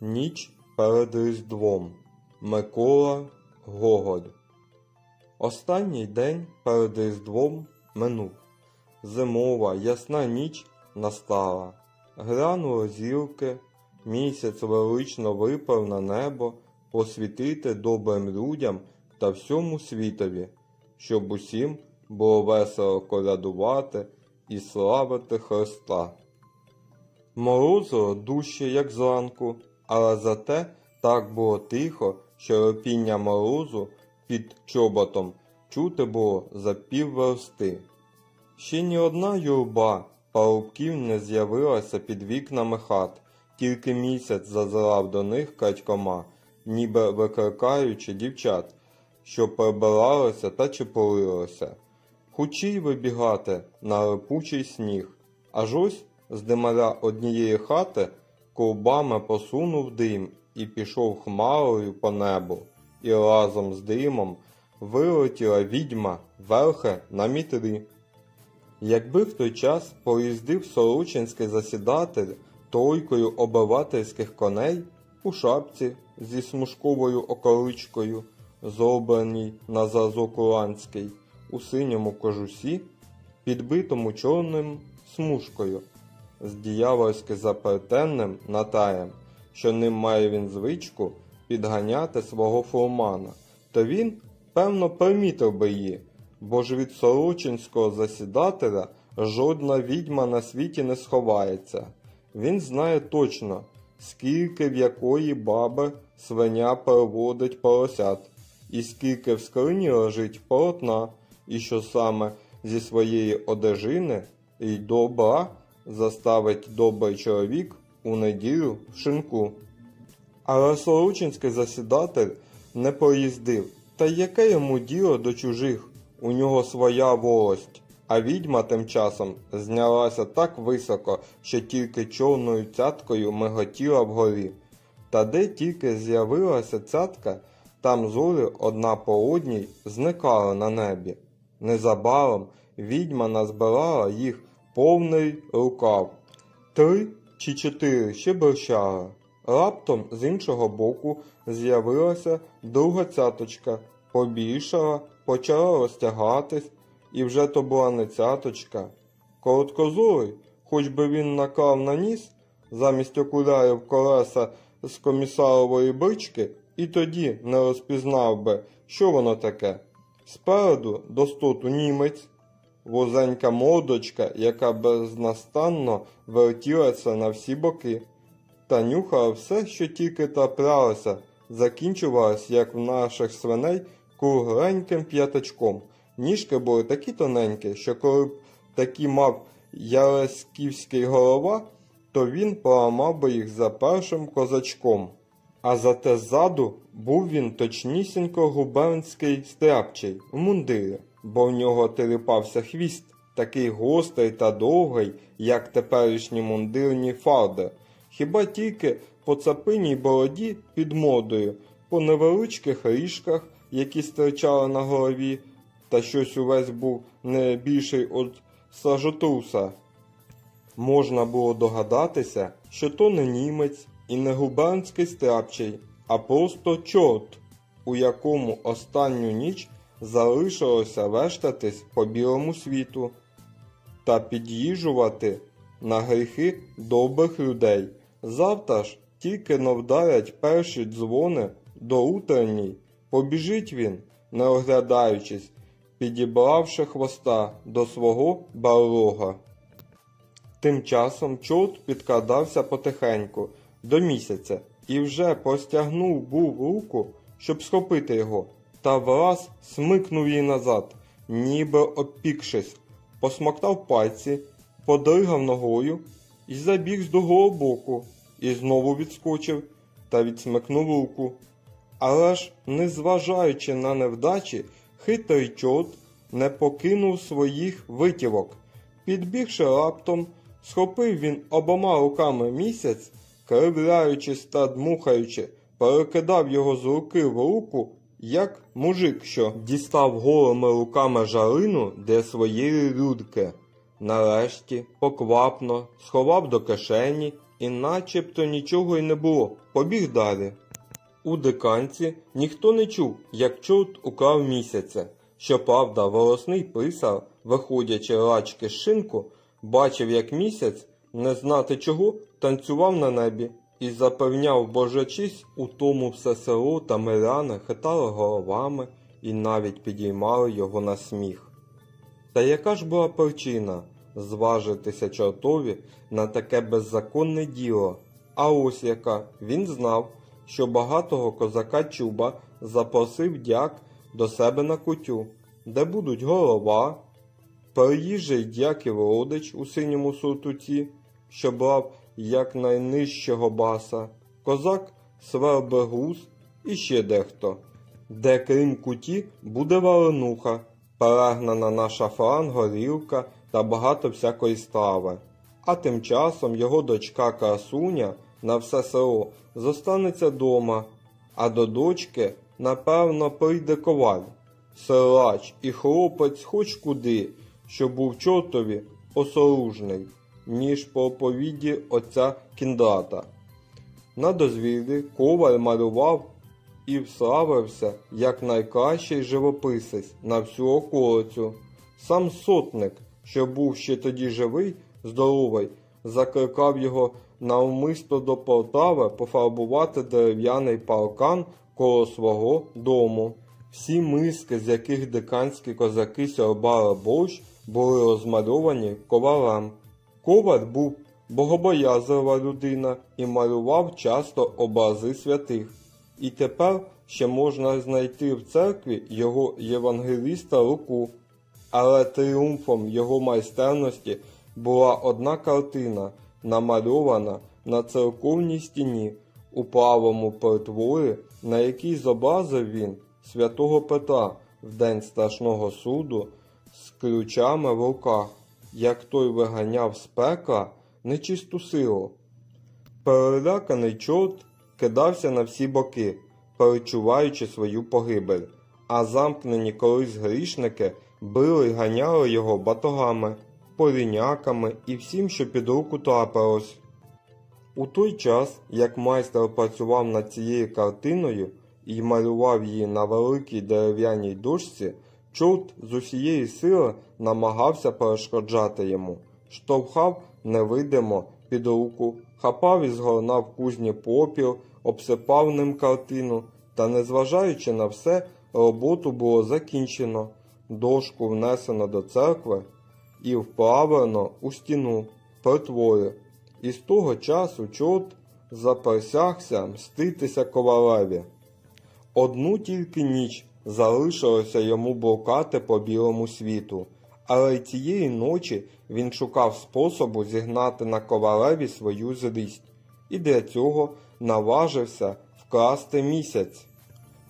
Ніч перед Різдвом Микола Гоголь Останній день перед Різдвом минув. Зимова ясна ніч настала. Гранули зірки, місяць велично випав на небо посвітити добрим людям та всьому світові, щоб усім було весело колядувати і славити Христа. Морозило дужче, як зранку, але зате так було тихо, що ропіння морозу під чоботом чути було за півверсти. Ще ні одна юрба парубків не з'явилася під вікнами хат, тільки місяць зазирав до них крадькома, ніби викликаючи дівчат, що прибиралися та чепурилися. Хучій вибігати на липучий сніг, аж ось з димаря однієї хати ковбами посунув дим і пішов хмарою по небу, і разом з димом вилетіла відьма верхи на мітрі. Якби в той час поїздив Сорочинський засідатель тройкою обивательських коней у шапці зі смужковою околичкою, зробленій на зразок уранський, у синьому кожусі, підбитому чорним смужкою, з діявольськи запертенним натаєм, що ним має він звичку підганяти свого фурмана, то він, певно, примітив би її, бо ж від сорочинського засідателя жодна відьма на світі не сховається. Він знає точно, скільки в якої баби свиня переводить поросят, і скільки в скрині лежить полотна, і що саме зі своєї одежини й добра заставить добрий чоловік у неділю в шинку. Але Сорочинський засідатель не поїздив, та яке йому діло до чужих, у нього своя волость. А відьма тим часом знялася так високо, що тільки чорною цяткою миготіла вгорі. Та де тільки з'явилася цятка, там зорі одна по одній зникали на небі. Незабаром відьма назбирала їх повний рукав. Три чи чотири ще борщали. Раптом з іншого боку з'явилася друга цяточка, побільшала, почала розтягатись, і вже то була не цяточка. Короткозорий, хоч би він наклав на ніс, замість окулярів колеса з комісарової брички, і тоді не розпізнав би, що воно таке. Спереду до стоту німець, вузенька мордочка, яка безнастанно вертілася на всі боки, та нюхала все, що тільки траплялося, закінчувалась, як в наших свиней, кругленьким п'ятачком. Ніжки були такі тоненькі, що коли б такі мав Ялесківський голова, то він поламав би їх за першим козачком. А зате ззаду був він точнісінько губернський стряпчий в мундирі, бо в нього теліпався хвіст, такий гострий та довгий, як теперішні мундирні фарди, хіба тільки по цапиній бороді під модою, по невеличких ріжках, які стирчали на голові, та щось увесь був не більший від сажотруса. Можна було догадатися, що то не німець і не губернський стряпчий, а просто чорт, у якому останню ніч залишилося вештатись по білому світу та під'їжджувати на гріхи добрих людей. Завтра ж тільки но вдарять перші дзвони до утренній, побіжить він, не оглядаючись, підібравши хвоста до свого барлога. Тим часом чорт підкрадався потихеньку до місяця і вже простягнув був руку, щоб схопити його, та враз смикнув її назад, ніби обпікшись, посмоктав пальці, подригав ногою і забіг з другого боку, і знову відскочив та відсмикнув руку. Але ж, незважаючи на невдачі, хитрий чорт не покинув своїх витівок. Підбігши раптом, схопив він обома руками місяць, кривляючись та дмухаючи, перекидав його з руки в руку, як мужик, що дістав голими руками жарину для своєї людки. Нарешті, поквапно, сховав до кишені і начебто нічого й не було, побіг далі. У диканці ніхто не чув, як чорт украв місяця. Щоправда, волосний писар, виходячи рачки з шинку, бачив, як місяць, не знати чого, танцював на небі і запевняв божачись у тому все село та миряни хитали головами і навіть підіймали його на сміх. Та яка ж була причина зважитися чортові на таке беззаконне діло? А ось яка він знав, що багатого козака Чуба запросив дяк до себе на кутю, де будуть голова, приїжджий дяків родич у синьому суртуці, що брав якнайнижчого баса, козак Свербегуз і ще дехто, де крім куті буде валенуха, перегнана на шафран, горілка та багато всякої страви. А тим часом його дочка Красуня на все село зостанеться дома, а до дочки, напевно, прийде коваль, силач і хлопець хоч куди, що був чортові осоружний, ніж по оповіді отця кіндата. На дозвіллі коваль малював і вславився як найкращий живописець на всю околицю. Сам сотник, що був ще тоді живий, здоровий, закликав його навмисто до Полтави пофарбувати дерев'яний паркан коло свого дому. Всі миски, з яких диканські козаки сьорбали борщ, були розмальовані ковалем. Коваль був богобоязлива людина і малював часто образи святих. І тепер ще можна знайти в церкві його євангеліста Луку. Але тріумфом його майстерності була одна картина, намальована на церковній стіні у правому притворі, на якій зобразив він святого Петра в день страшного суду з ключами в руках, як той виганяв з пекла нечисту силу. Переляканий чорт кидався на всі боки, перечуваючи свою погибель, а замкнені колись грішники били й ганяли його батогами, поріняками і всім, що під руку трапилось. У той час, як майстер працював над цією картиною і малював її на великій дерев'яній дошці, чорт з усієї сили намагався перешкоджати йому, штовхав невидимо під руку, хапав і згорнав кузні попіл, обсипав ним картину, та, незважаючи на все, роботу було закінчено, дошку внесено до церкви і вправлено у стіну, притвори. І з того часу чорт заприсягся мститися ковалеві. Одну тільки ніч залишилося йому блукати по білому світу, але цієї ночі він шукав способу зігнати на ковалеві свою злість, і для цього наважився вкрасти місяць,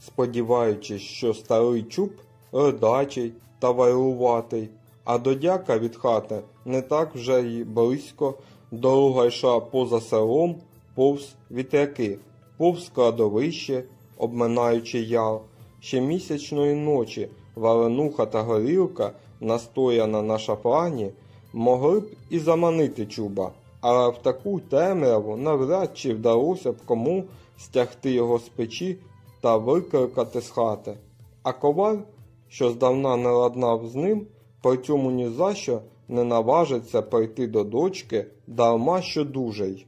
сподіваючись, що старий чуб ледачий та вайлуватий, а до дяка від хати не так вже й близько, дорога йшла поза селом, повз вітряки, повз кладовище, обминаючи ял. Ще місячної ночі валенуха та горілка, настояна на шафрані, могли б і заманити чуба, але в таку темряву навряд чи вдалося б кому стягти його з печі та викликати з хати. А коваль, що здавна не ладнав з ним, при цьому ні за що не наважиться прийти до дочки, дарма що дужий.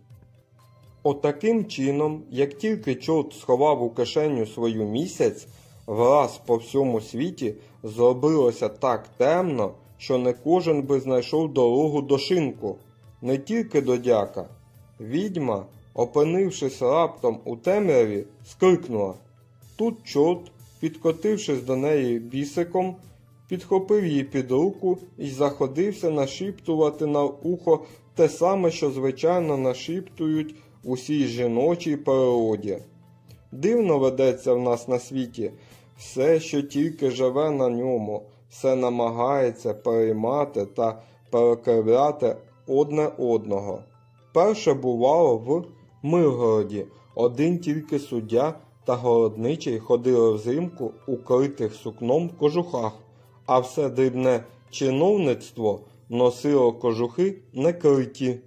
Отаким чином, як тільки чорт сховав у кишеню свою місяць, враз по всьому світі зробилося так темно, що не кожен би знайшов дорогу до шинку, не тільки до дяка. Відьма, опинившись раптом у темряві, скрикнула. Тут чорт, підкотившись до неї бісиком, підхопив її під руку і заходився нашіптувати на ухо те саме, що звичайно нашіптують усій жіночій природі. Дивно ведеться в нас на світі, все, що тільки живе на ньому, все намагається переймати та перекривляти одне одного. Перше бувало в Миргороді, один тільки суддя та городничий ходили взимку укритих сукном кожухах, а все дрібне чиновництво носило кожухи некриті.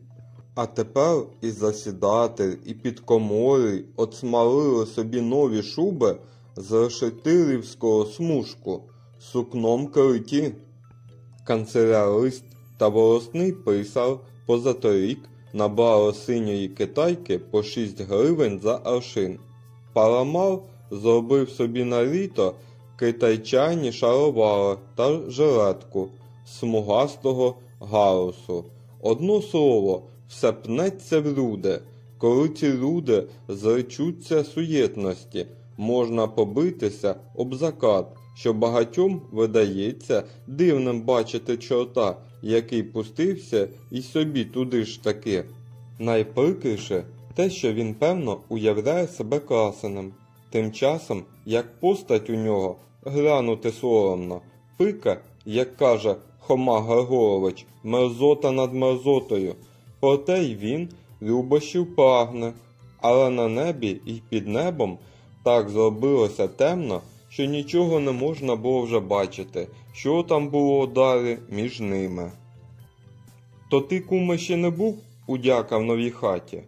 А тепер і засідатель, і підкоморий отсмалили собі нові шуби з решетилівського смужку, сукном криті. Канцелярист та волосний писар позаторік набрали синьої китайки по 6 гривень за аршин. Парамал зробив собі на літо китайчані шаровари та жилетку смугастого галусу. Одно слово, все пнеться в люди. Коли ці люди зречуться суєтності, можна побитися об закат, що багатьом видається дивним бачити чорта, який пустився і собі туди ж таки. Найприкріше те, що він певно уявляє себе красеним. Тим часом, як постать у нього, глянути соромно, пика, як каже Хома Григорович, мерзота над мерзотою. Проте й він любощів прагне, але на небі і під небом так зробилося темно, що нічого не можна було вже бачити, що там було далі між ними. То ти, куме, ще не був у дяка в новій хаті?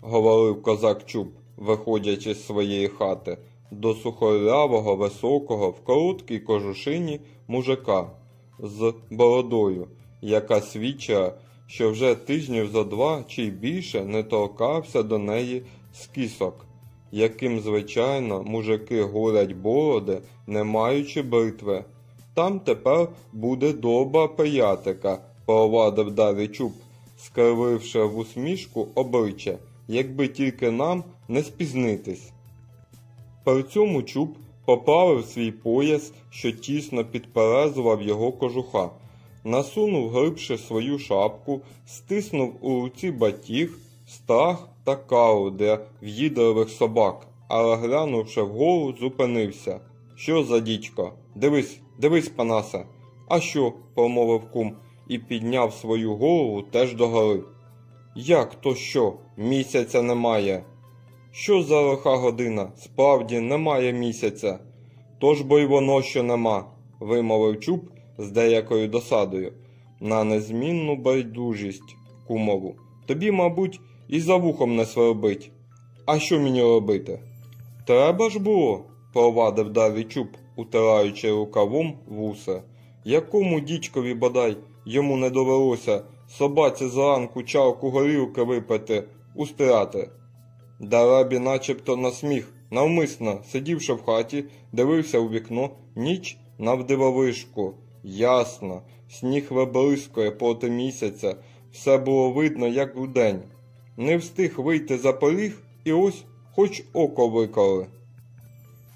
говорив козак Чуб, виходячи з своєї хати, до сухорявого, високого, в короткій кожушині мужика з бородою, яка свідчила, що вже тижнів за два чи більше не торкався до неї з кісок, яким, звичайно, мужики горять бороди, не маючи бритви. Там тепер буде доба пиятика, провадив далі чуб, скрививши в усмішку обличчя, якби тільки нам не спізнитись. При цьому чуб поправив свій пояс, що тісно підперезував його кожуха, насунув глибше свою шапку, стиснув у руці батіг, страх та каву для в'їдливих собак, але глянувши вгору, зупинився. Що за дідько? Дивись, дивись, панасе. А що? промовив кум і підняв свою голову теж догори. Як то що? Місяця немає. Що за лиха година? Справді немає місяця. Тож бо й воно що нема, вимовив чуб з деякою досадою, на незмінну байдужість кумову. Тобі, мабуть, і за вухом не свербить. А що мені робити? Треба ж було, провадив далі чуб, утираючи рукавом вуса. Якому дідькові бодай йому не довелося собаці зранку чарку горілки випити, устряти. Дарабі начебто на сміх, навмисно, сидівши в хаті, дивився у вікно, ніч навдивовишку. Ясно, сніг виблискує проти місяця, все було видно, як удень. Не встиг вийти за поріг і ось хоч око виколи.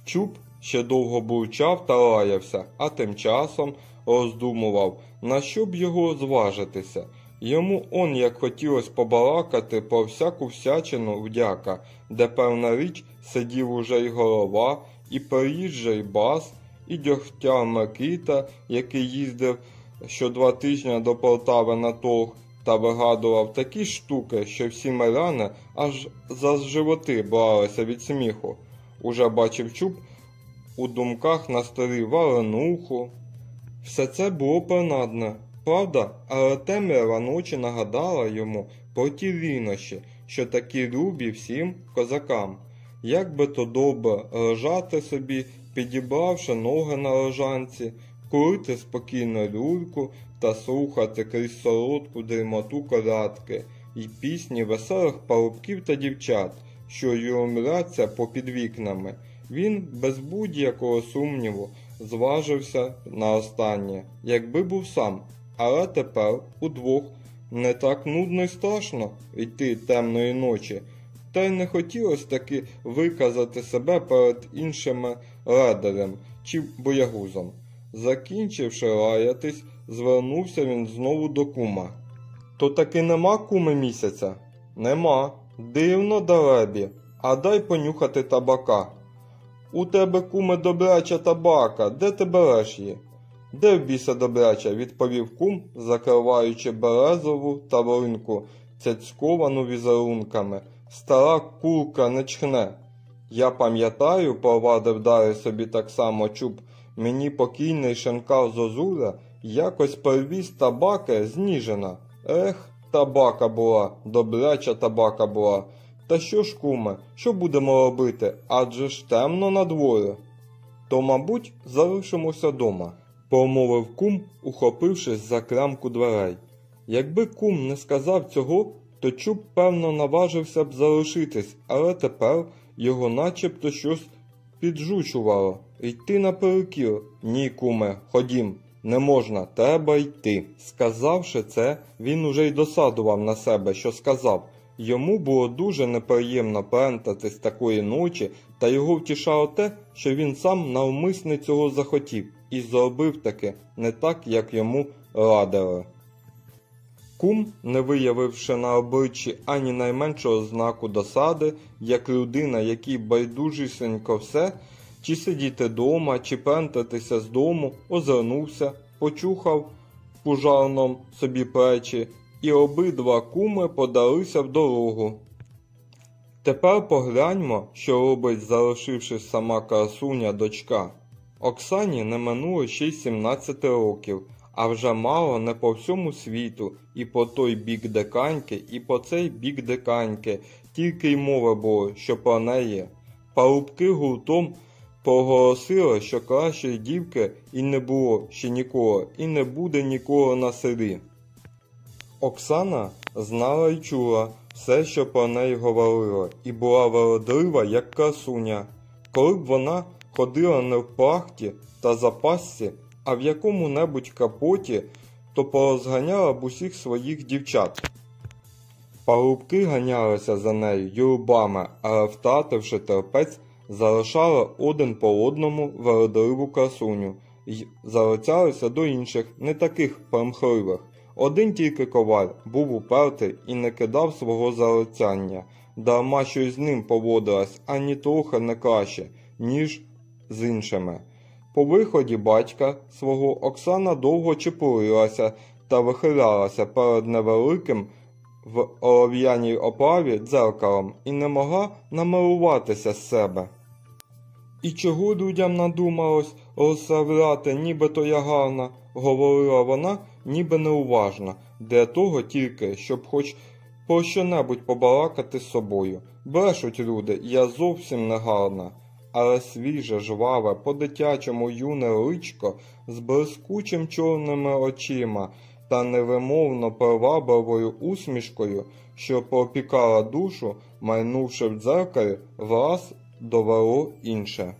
Чуб ще довго бурчав та лаявся, а тим часом роздумував, на що б його зважитися. Йому он як хотілось побалакати про всяку всячину вдяка, де певна річ сидів уже й голова, і приїжджий бас, і дьогтя Микита, який їздив що два тижні до Полтави на торг та вигадував такі штуки, що всі миряни аж за животи бралися від сміху. Уже бачив чуб у думках на столі валенуху. Все це було принадне. Правда, але темрява ночі нагадала йому про ті лінощі, що такі любі всім козакам. Як би то добре лежати собі, підібравши ноги на лежанці, курити спокійно люльку та слухати крізь солодку дрімоту колядки і пісні веселих парубків та дівчат, що юрмляться попід вікнами. Він без будь-якого сумніву зважився на останнє, якби був сам. Але тепер удвох не так нудно й страшно йти темної ночі, та й не хотілося таки виказати себе перед іншими ледарем чи боягузом. Закінчивши лаятись, звернувся він знову до кума. То таки нема куми місяця? Нема. Дивно далебі, а дай понюхати табака. У тебе, куме, добряча табака, де ти береш її? Де в біса добряча, відповів кум, закриваючи березову тавринку, цяцьковану візерунками. Стара курка не чхне. Я пам'ятаю, провадив далі собі так само чуб, мені покійний шинкар Зозуля якось привіз табаки з Ніжина. Ех, Табака була, добряча табака була. Та що ж, куме, що будемо робити? Адже ж темно на дворі. То, мабуть, залишимося дома, промовив кум, ухопившись за клямку дверей. Якби кум не сказав цього, то чуб, певно, наважився б залишитись, але тепер його начебто щось піджучувало. Йти наперекір. Ні, куме, ходім, не можна, треба йти. Сказавши це, він уже й досадував на себе, що сказав. Йому було дуже неприємно плентатись такої ночі, та його втішало те, що він сам навмисне цього захотів і зробив таки не так, як йому радили. Кум, не виявивши на обличчі ані найменшого знаку досади, як людина, якій байдужісенько все, чи сидіти дома, чи пентатися з дому, озирнувся, почухав пужарном собі плечі, і обидва куми подалися в дорогу. Тепер погляньмо, що робить, залишившись сама красуня дочка. Оксані не минуло ще й 17 років, а вже мало не по всьому світу, і по той бік деканьки, і по цей бік деканьки, тільки й мови було, що про неї. Парубки гуртом проголосили, що кращої дівки і не було ще нікого, і не буде нікого на селі. Оксана знала й чула все, що про неї говорили, і була вродлива, як красуня. Коли б вона ходила не в плахті та запасці, а в якому-небудь капоті, то порозганяла б усіх своїх дівчат. Парубки ганялися за нею юрбами, але, втративши терпець, залишали один по одному вродливу красуню й залицялися до інших, не таких примхливих. Один тільки коваль був упертий і не кидав свого залицяння, дарма що з ним поводилась ані трохи не краще, ніж з іншими. По виході батька свого Оксана довго чепурилася та вихилялася перед невеликим в олов'яній оправі дзеркалом і не могла намилуватися з себе. І чого людям надумалось розставляти, нібито я гарна, говорила вона, ніби неуважна, для того тільки, щоб хоч про що-небудь побалакати з собою. Брешуть люди, я зовсім не гарна, але свіже, жваве, по-дитячому юне личко з блискучим чорними очима та невимовно привабливою усмішкою, що пропікала душу, майнувши в дзеркалі, враз довело інше.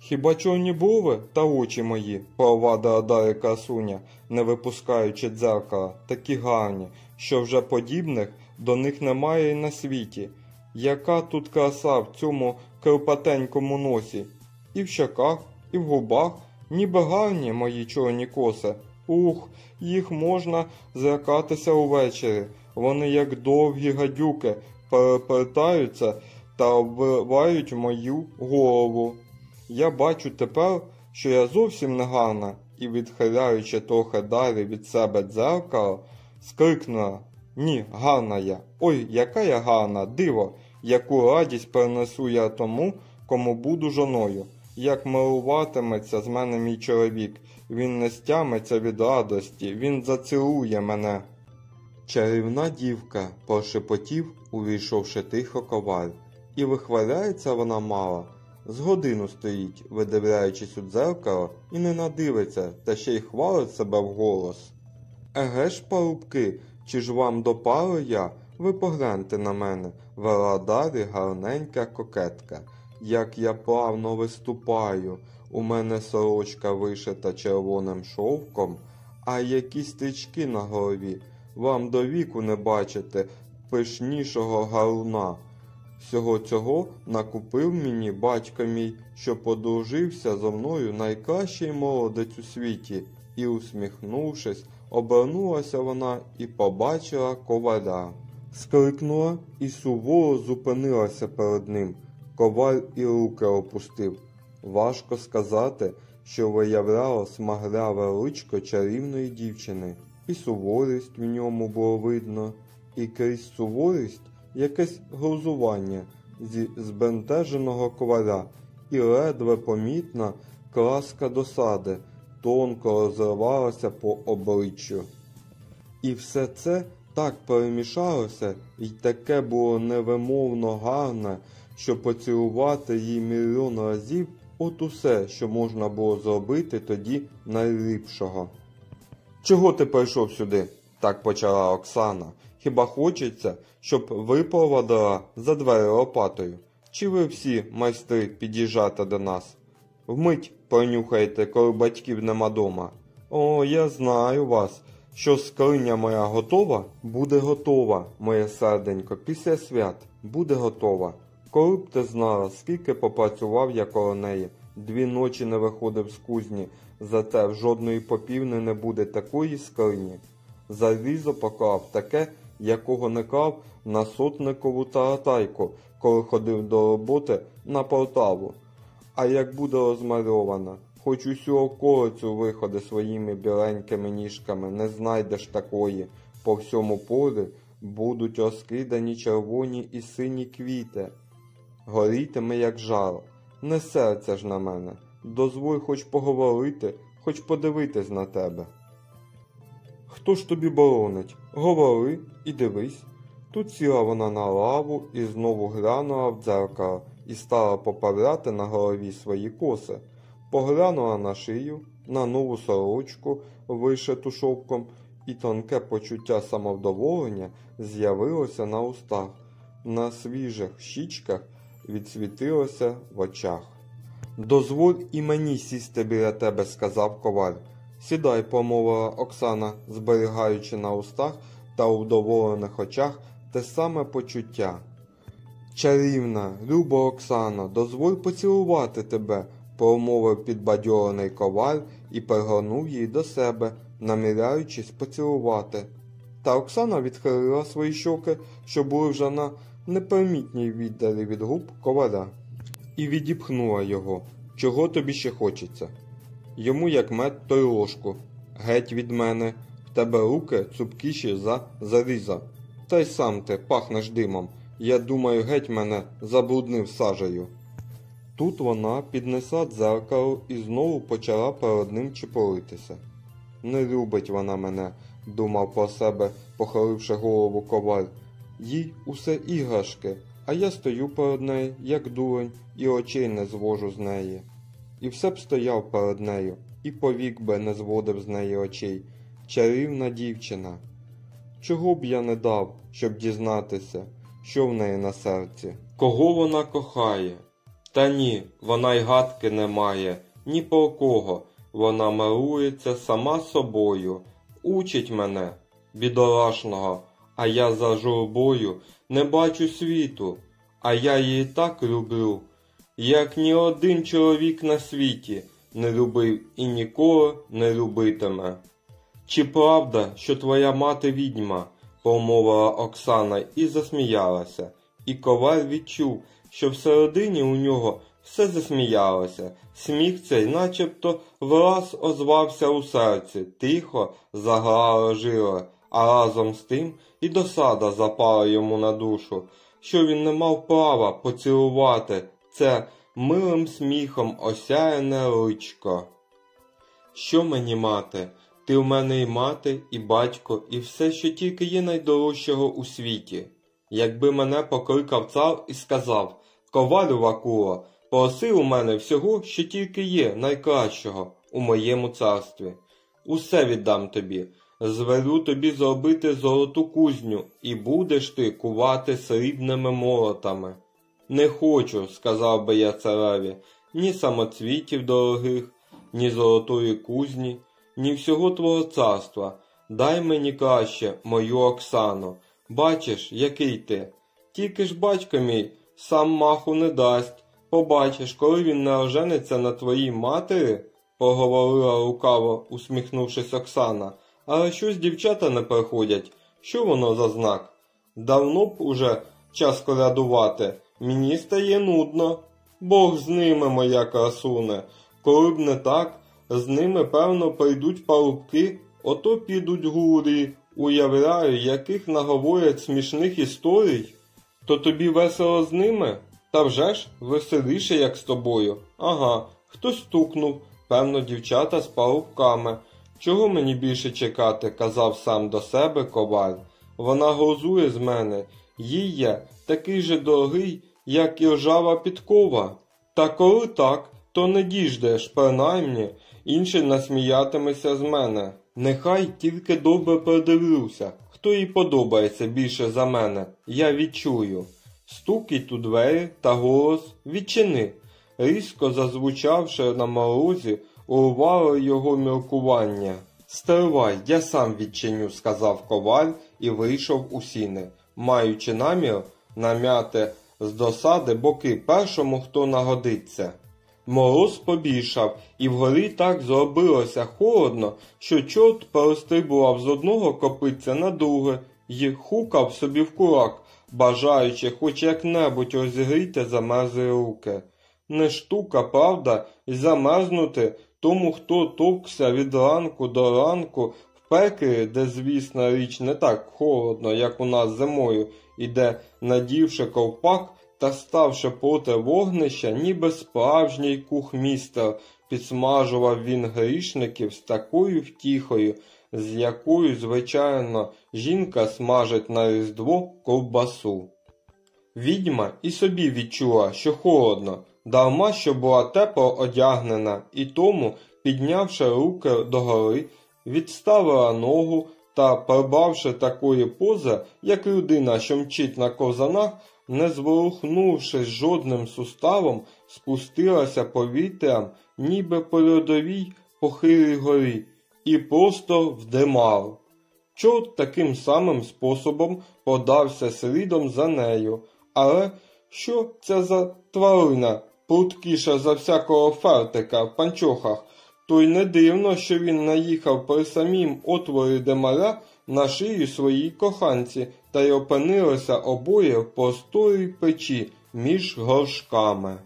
Хіба чорні брови та очі мої, провадила далі красуня, не випускаючи дзеркала, такі гарні, що вже подібних до них немає й на світі. Яка тут краса в цьому кирпатенькому носі, і в щоках, і в губах, ніби гарні мої чорні коси. Ух, їх можна злякатися увечері. Вони, як довгі гадюки, переплетаються та обвивають мою голову. Я бачу тепер, що я зовсім не гарна, і, відхиляючи трохи далі від себе дзеркало, скрикнула Ні, гарна я. Ой, яка я гарна, диво, яку радість принесу я тому, кому буду жоною. Як милуватиметься з мене мій чоловік, він не стямиться від радості, він зацілує мене. Чарівна дівка, прошепотів, увійшовши тихо коваль, і вихваляється вона мало. З годину стоїть, видивляючись у дзеркало, і не надивиться, та ще й хвалить себе вголос. Еге ж, парубки, чи ж вам допало я? Ви погляньте на мене, вела далі гарненька кокетка. Як я плавно виступаю, у мене сорочка вишита червоним шовком, а які стрічки на голові. Вам до віку не бачите пишнішого гаруна. Всього цього накупив мені батько мій, що подружився зо мною найкращий молодець у світі, і, усміхнувшись, обернулася вона і побачила коваля. Скрикнула і суворо зупинилася перед ним. Коваль і руки опустив. Важко сказати, що виявляло смагляве личко чарівної дівчини, і суворість в ньому було видно, і крізь суворість якесь глузування зі збентеженого коваля, і ледве помітна краска досади тонко розривалася по обличчю. І все це так перемішалося, і таке було невимовно гарне, що поцілувати її мільйон разів от усе, що можна було зробити тоді найліпшого. Чого ти прийшов сюди? так почала Оксана. Хіба хочеться, щоб ви проводила за двері лопатою? Чи ви всі майстри під'їжджати до нас? Вмить пронюхаєте, коли батьків нема дома. О, я знаю вас, що скриня моя готова, буде готова, моє серденько, після свят буде готова. Коли б ти знала, скільки попрацював я коло неї, дві ночі не виходив з кузні, зате в жодної попівни не буде такої скрині. Залізо поклав таке, якого не клав на сотникову таратайку, коли ходив до роботи на Полтаву. А як буде розмальована, хоч усю околицю виходи своїми біленькими ніжками, не знайдеш такої. По всьому полі будуть розкидані червоні і сині квіти. Горітиме, як жар. Не серце ж на мене. Дозволь хоч поговорити, хоч подивитись на тебе. Хто ж тобі боронить? Говори і дивись. Тут сіла вона на лаву і знову глянула в дзеркало і стала поправляти на голові свої коси. Поглянула на шию, на нову сорочку, вишиту шовком, і тонке почуття самовдоволення з'явилося на устах, на свіжих щічках відсвітилося в очах. Дозволь і мені сісти біля тебе, сказав коваль. Сідай, помовила Оксана, зберігаючи на устах та у вдоволених очах те саме почуття. Чарівна, люба Оксана, дозволь поцілувати тебе, промовив підбадьорений коваль і пригорнув її до себе, наміряючись поцілувати. Та Оксана відхилила свої щоки, що були вже на непримітній віддалі від губ коваля, і відіпхнула його. Чого тобі ще хочеться? Йому як мед, то й ложку. Геть від мене, тебе руки цупкіші за заріза. Та й сам ти пахнеш димом. Я думаю, геть мене забруднив сажею. Тут вона піднесла дзеркало і знову почала перед ним чепоритися. Не любить вона мене, думав про себе, похиливши голову коваль. Їй усе іграшки, а я стою перед нею, як дурень, і очей не звожу з неї. І все б стояв перед нею, і повік би не зводив з неї очей. Чарівна дівчина. Чого б я не дав, щоб дізнатися, що в неї на серці? Кого вона кохає? Та ні, вона й гадки не має, ні по кого. Вона милується сама собою, учить мене, бідолашного, а я за журбою не бачу світу, а я її так люблю, як ні один чоловік на світі не любив і ніколи не любитиме. Чи правда, що твоя мати відьма? промовила Оксана і засміялася, і коваль відчув, що всередині у нього все засміялося. Сміх цей начебто враз озвався у серці, тихо заграла жила, а разом з тим і досада запала йому на душу, що він не мав права поцілувати це милим сміхом осяяне личко. Що мені мати? Ти в мене і мати, і батько, і все, що тільки є найдорожчого у світі. Якби мене покликав цар і сказав Ковалю Вакула, проси у мене всього, що тільки є найкращого у моєму царстві. Усе віддам тобі, зверу тобі зробити золоту кузню, і будеш ти кувати срібними молотами. Не хочу, сказав би я цареві, ні самоцвітів дорогих, ні золотої кузні, ні всього твого царства. Дай мені краще мою Оксану. Бачиш, який ти. Тільки ж батько мій сам маху не дасть. Побачиш, коли він не ожениться на твоїй матері, поговорила лукаво, усміхнувшись Оксана. Але щось дівчата не приходять. Що воно за знак? Давно б уже час колядувати. Мені стає нудно. Бог з ними, моя красуне. Коли б не так, з ними, певно, прийдуть парубки, ото підуть гурі, уявляю, яких наговорять смішних історій. То тобі весело з ними? Та вже ж веселіше, як з тобою. Ага, хтось стукнув, певно, дівчата з парубками. Чого мені більше чекати, казав сам до себе коваль. вона глузує з мене, їй я такий же дорогий, як і ржава підкова. Та коли так, то не діждеш, принаймні, інші насміятимеся з мене. Нехай тільки добре придивлюся, хто їй подобається більше за мене, я відчую. Стукіт у двері та голос відчини. Різко зазвучавши на морозі, урвало його міркування. Стривай, я сам відчиню, сказав коваль і вийшов у сіни, маючи намір намяти з досади боки першому, хто нагодиться. Мороз побільшав, і вгорі так зробилося холодно, що чорт перестрибував з одного копиця на друге й хукав собі в кулак, бажаючи хоч як-небудь розігріти замерзлі руки. Не штука, правда, й замерзнути тому, хто товкся від ранку до ранку в пеклі, де, звісна річ, не так холодно, як у нас зимою, і де, надівши ковпак та ставши проти вогнища, ніби справжній кухмістер, підсмажував він грішників з такою втіхою, з якою, звичайно, жінка смажить на різдво ковбасу. Відьма і собі відчула, що холодно, дарма що була тепло одягнена, і тому, піднявши руки догори, відставила ногу та, прибавши такої пози, як людина, що мчить на ковзанах, не зворухнувшись жодним суставом, спустилася повітрям, ніби по льодовій похилій горі, і просто вдимав. Чорт таким самим способом подався слідом за нею. Але що це за тварина, пруткіша за всякого фертика в панчохах, то й не дивно, що він наїхав при самім отворі демаля на шию своїй коханці та й опинилися обоє в просторій печі між горшками.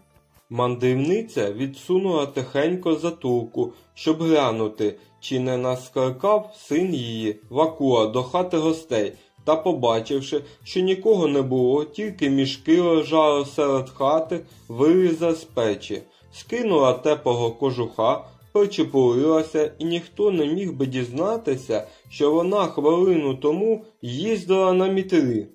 Мандрівниця відсунула тихенько затулку, щоб глянути, чи не наскаркав син її Вакула до хати гостей, та, побачивши, що нікого не було, тільки мішки лежали серед хати, виліза з печі, скинула теплого кожуха, причепурилася, і ніхто не міг би дізнатися, що вона хвилину тому їздила на мітрі.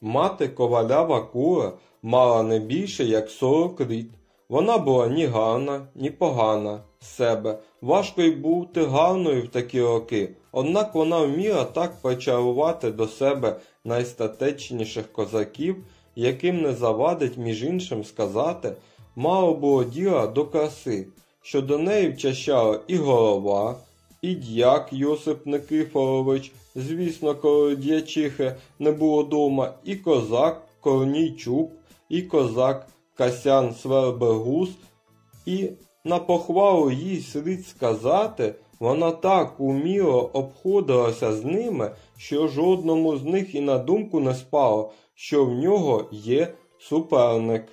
Мати коваля Вакула мала не більше, як сорок літ. Вона була ні гарна, ні погана з себе. Важко й бути гарною в такі роки, однак вона вміла так причарувати до себе найстатечніших козаків, яким не завадить, між іншим сказати, мало було діла до краси, що до неї вчащали і голова, і дяк Йосип Никифорович, звісно, коли дячихи не було дома, і козак Корнійчук, і козак Касян Свербегус, і на похвалу їй слід сказати, вона так уміло обходилася з ними, що жодному з них і на думку не спало, що в нього є суперник.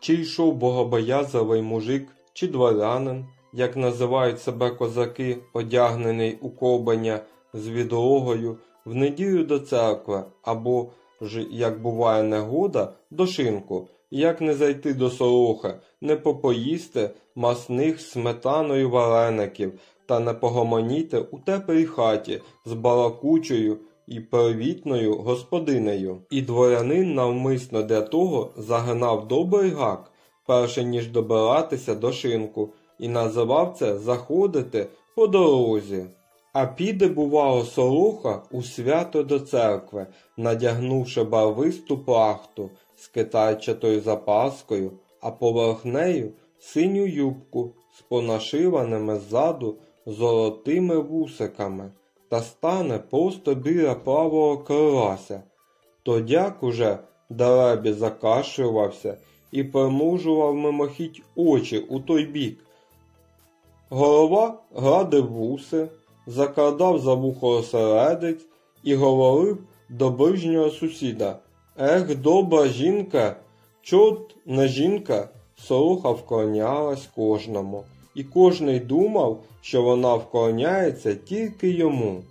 Чи йшов богобоязовий мужик, чи дворянин, як називають себе козаки, одягнений у кобання з відлогою, в неділю до церкви, або ж, як буває негода, до шинку, як не зайти до солоха, не попоїсти масних сметаною вареників та не погомоніти у теплій хаті з балакучою і привітною господинею. І дворянин навмисно для того загинав добрий гак, перше ніж добиратися до шинку, і називав це заходити по дорозі. А піде, бувало, солоха у свято до церкви, надягнувши барвисту плахту з китайчатою запаскою, а поверх нею синю юбку з понашиваними ззаду золотими вусиками та стане просто біля правого крилася. Тодяк уже даребі закашлювався і примужував мимохідь очі у той бік. Голова гладив вуси, закрадав за вухо оселедець і говорив до ближнього сусіда Ех, добра жінка, чорт не жінка, солоха вклонялась кожному, і кожний думав, що вона вклоняється тільки йому.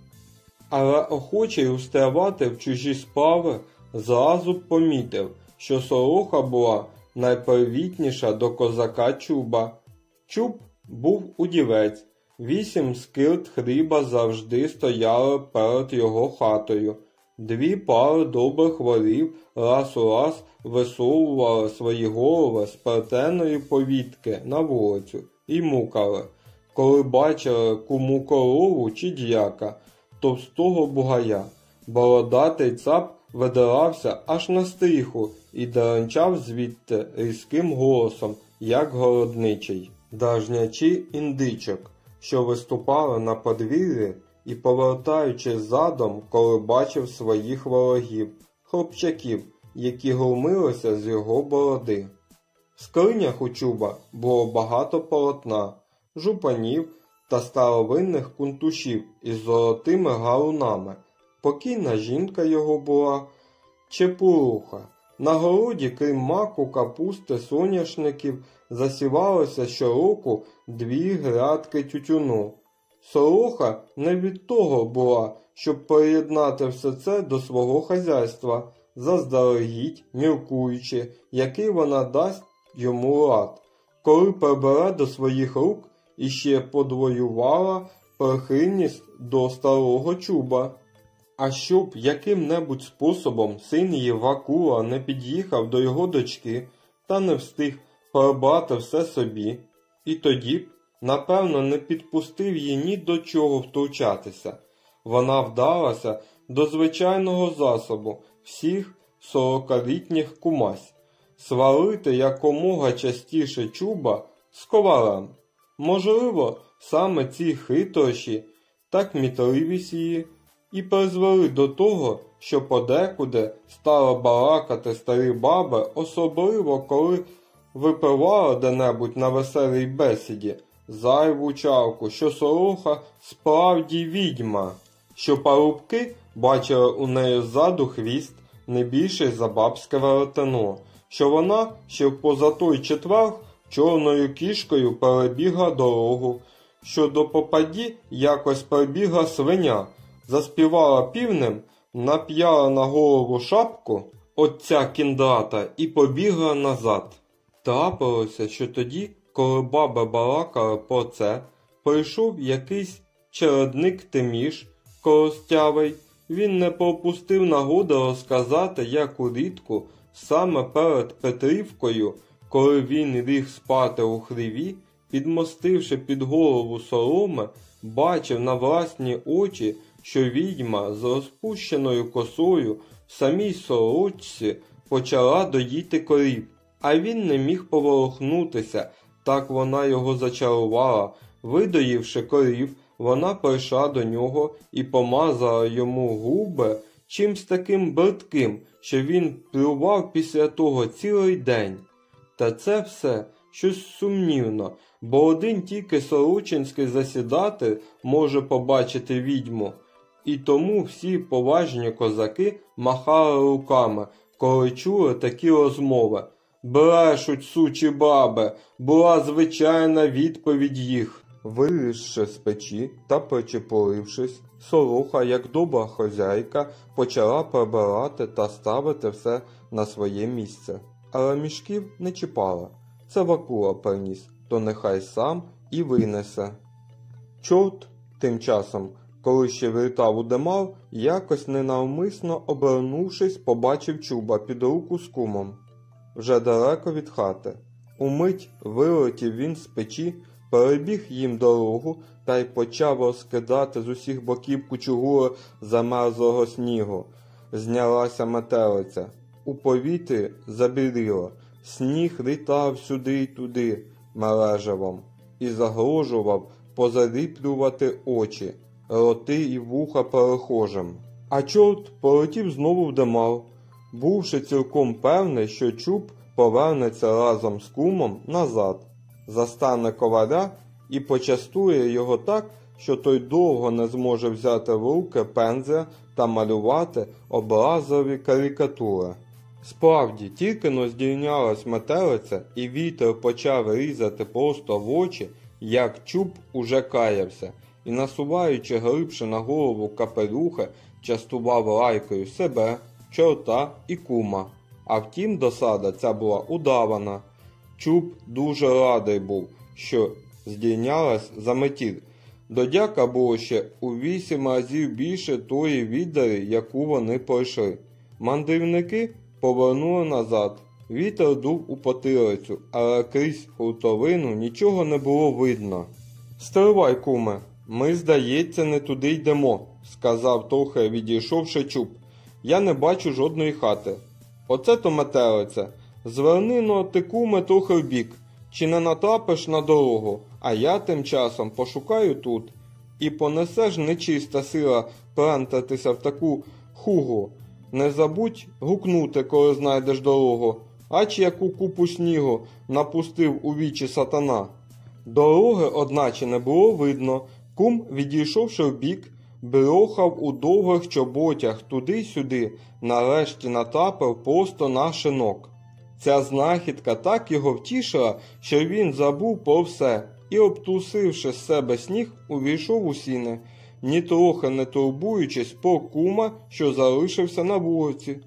Але охочий устравати в чужі справи зразу помітив, що солоха була найпривітніша до козака чуба. Чуб був удівець, вісім скирт хліба завжди стояли перед його хатою. Дві пари добрих ворів раз у раз висовували свої голови з плетеної повітки на вулицю і мукали, коли бачили куму корову чи дяка, товстого бугая. Бородатий цап видирався аж на стріху і деренчав звідти різким голосом, як городничий. Дажнячі індичок, що виступали на подвір'ї і, повертаючись задом, коли бачив своїх ворогів, хлопчаків, які глумилися з його бороди. В скринях у чуба було багато полотна, жупанів та старовинних кунтушів із золотими галунами. Покійна жінка його була чепуруха. На городі, крім маку, капусти, соняшників, засівалося щороку дві грядки тютюну. Сороха не від того була, щоб приєднати все це до свого хазяйства, заздалегідь, міркуючи, який вона дасть йому рад, коли прибере до своїх рук і ще подвоювала прихильність до старого чуба. А щоб яким-небудь способом син її Вакула не під'їхав до його дочки та не встиг прибрати все собі, і тоді б, напевно, не підпустив її ні до чого втручатися. Вона вдалася до звичайного засобу всіх сорокалітніх кумась, свалити якомога частіше чуба з ковалем. Можливо, саме ці хитрощі та кмітливість її і призвели до того, що подекуди стало балакати старі баби, особливо коли випивали де-небудь на веселій бесіді зайву чавку, що сороха справді відьма, що парубки бачили у неї ззаду хвіст не більший за бабське веретено, що вона ще поза той четвер чорною кішкою перебігла дорогу, що до попаді якось прибігла свиня заспівала півнем, нап'яла на голову шапку отця кіндрата і побігла назад. Трапилося, що тоді, коли баба балакала про це, прийшов якийсь чередник Тиміш, коростявий, він не пропустив нагоди розказати, як урідку саме перед Петрівкою, коли він ліг спати у хліві, підмостивши під голову соломи, бачив на власні очі, що відьма з розпущеною косою в самій сорочці почала доїти корів, а він не міг поворухнутися, так вона його зачарувала. Видоївши корів, вона прийшла до нього і помазала йому губи чимсь таким бридким, що він плював після того цілий день. Та це все щось сумнівно, бо один тільки сорочинський засідатель може побачити відьму. І тому всі поважні козаки махали руками, коли чули такі розмови. Брешуть, сучі баби, була звичайна відповідь їх. Вилізши з печі та причепорившись, сороха, як добра хозяйка, почала прибирати та ставити все на своє місце. Але мішків не чіпала. Це Вакула приніс, то нехай сам і винесе. Чорт тим часом коли ще вертав у Демал, якось ненавмисно обернувшись, побачив чуба під руку з кумом. Вже далеко від хати. Умить вилетів він з печі, перебіг їм дорогу та й почав розкидати з усіх боків кучугури замерзлого снігу. Знялася метелиця. У повітрі забіріло, сніг літав сюди й туди мережевом і загрожував позаріплювати очі роти і вуха перехожим. А чорт полетів знову в Демал, бувши цілком певний, що чуб повернеться разом з кумом назад, застане коваря і почастує його так, що той довго не зможе взяти в руки пензля та малювати образові карикатури. Справді, тільки но здійнялась метелиця, і вітер почав різати просто в очі, як чуб уже каявся і, насуваючи глибше на голову капелюха, частував лайкою себе, чорта і кума. А втім, досада ця була удавана. Чуб дуже радий був, що здійнялась за метіль, Додяка було ще у вісім разів більше тої віддари, яку вони пройшли. Мандрівники повернули назад. Вітер дув у потилицю, але крізь хуртовину нічого не було видно. Стривай, куме, ми, здається, не туди йдемо, сказав трохи відійшовши чуб. Я не бачу жодної хати. Оце то метелиця. Зверни но ти, куме, трохи вбік, чи не натрапиш на дорогу, а я тим часом пошукаю тут. І понесе ж нечиста сила плентатися в таку хугу. Не забудь гукнути, коли знайдеш дорогу, ач яку купу снігу напустив у вічі сатана. Дороги, одначе, не було видно. Кум, відійшовши вбік, брохав у довгих чоботях туди-сюди, нарешті натрапив просто на шинок. Ця знахідка так його втішила, що він забув про все і, обтрусивши з себе сніг, увійшов у сіни, нітрохи не турбуючись про кума, що залишився на вулиці.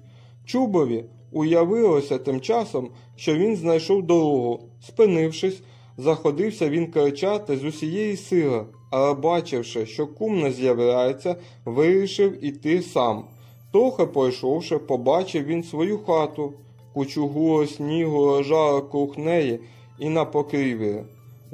Чубові уявилося тим часом, що він знайшов дорогу. Спинившись, заходився він кричати з усієї сили, але бачивши, що кум не з'являється, вирішив іти сам. Трохи пройшовши, побачив він свою хату. Кучугуро снігу лежала круг неї і на покрівлі.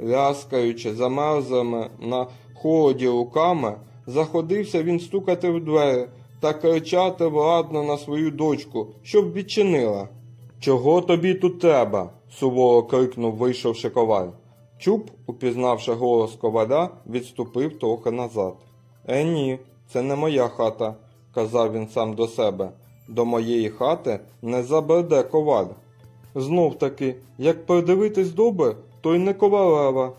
Ляскаючи замерзлими на холоді руками, заходився він стукати в двері та кричати владно на свою дочку, щоб відчинила. Чого тобі тут треба? суворо крикнув, вийшовши коваль. Чуб, упізнавши голос коваля, відступив трохи назад. Е, ні, це не моя хата, казав він сам до себе. До моєї хати не забреде коваль. Знов таки, як придивитись добре, то й не ковалева.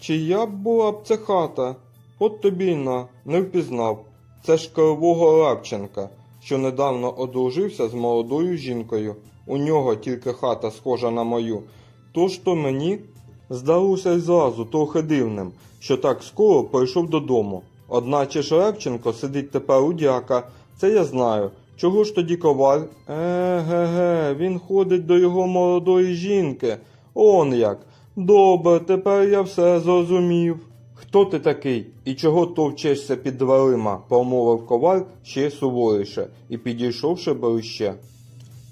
Чия б була б це хата? От тобі й на, не впізнав. Це ж кривого Левченка, що недавно одружився з молодою жінкою. У нього тільки хата схожа на мою. Тож то мені здалося й зразу трохи дивним, що так скоро прийшов додому. Одначе ж Левченко сидить тепер у дяка, це я знаю. Чого ж тоді коваль? Еге-ге, він ходить до його молодої жінки. Он як. Добре, тепер я все зрозумів. Хто ти такий і чого товчешся під дверима? промовив коваль ще суворіше і підійшовши ближче.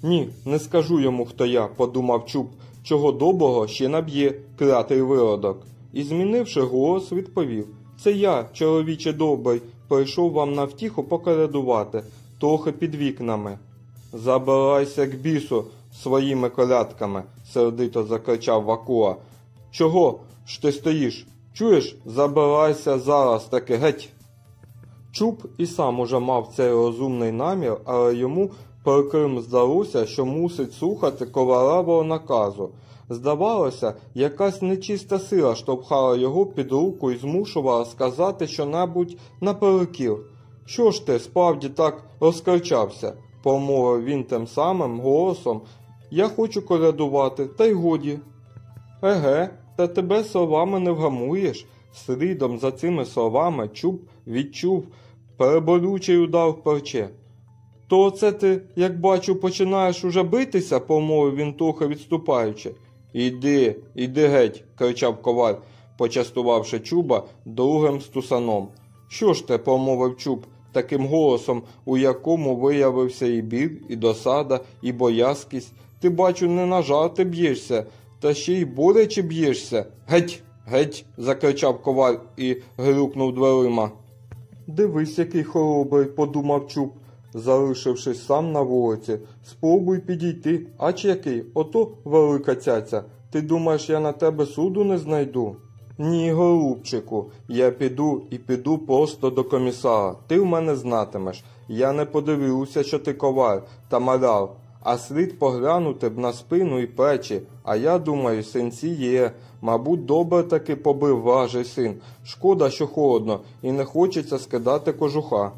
Ні, не скажу йому, хто я, подумав чуб, чого доброго ще наб'є клятий виродок. І, змінивши голос, відповів Це я, чоловіче добрий, прийшов вам на втіху поколядувати, трохи під вікнами. Забирайся к бісу своїми колядками, сердито закричав Вакула. Чого ж ти стоїш? Чуєш, забирайся зараз таки геть. Чуб і сам уже мав цей розумний намір, але йому прикрим здалося, що мусить слухати ковалевого наказу. Здавалося, якась нечиста сила штовхала його під руку і змушувала сказати щонебудь наперекір. Що ж ти справді так розкричався? промовив він тим самим голосом. Я хочу колядувати, та й годі. Еге, та тебе словами не вгамуєш. Слідом за цими словами чуб відчув переболючий удар в плече. То оце ти, як бачу, починаєш уже битися, помовив він трохи відступаючи. Іди, іди геть, кричав коваль, почастувавши чуба другим стусаном. Що ж те, помовив чуб, таким голосом, у якому виявився і біль, і досада, і боязкість. Ти, бачу, не на жарти б'єшся, та ще й боляче б'єшся. Геть, геть, закричав коваль і грюкнув дверима. Дивись, який хоробрий, подумав чуб, залишившись сам на вулиці. Спробуй підійти, ач який, ото велика цяця. Ти думаєш, я на тебе суду не знайду? Ні, голубчику, я піду і піду просто до комісара. Ти в мене знатимеш. Я не подивився, що ти ковар та маляр, а слід поглянути б на спину і плечі. А я думаю, синці є. Мабуть, добре таки побив вражий син. Шкода, що холодно, і не хочеться скидати кожуха.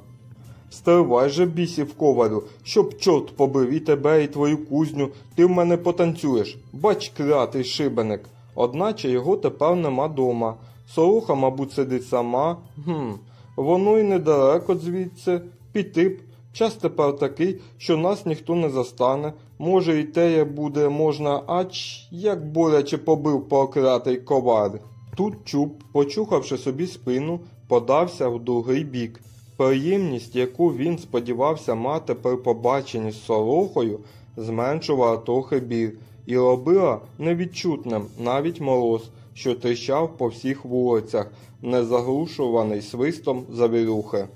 Стривай же бісів ковалю, щоб чорт побив і тебе, і твою кузню, ти в мене потанцюєш. Бач, клятий шибеник. Одначе його тепер нема дома. Соруха, мабуть, сидить сама. Гм, воно й недалеко звідси. Піти б. Час тепер такий, що нас ніхто не застане. Може, і теє буде можна, ач як боляче побив проклятий ковар. Тут чуб, почухавши собі спину, подався в другий бік. Приємність, яку він сподівався мати при побаченні з Солохою, зменшувала трохи біль і робила невідчутним навіть мороз, що тріщав по всіх вулицях, не заглушуваний свистом завірухи.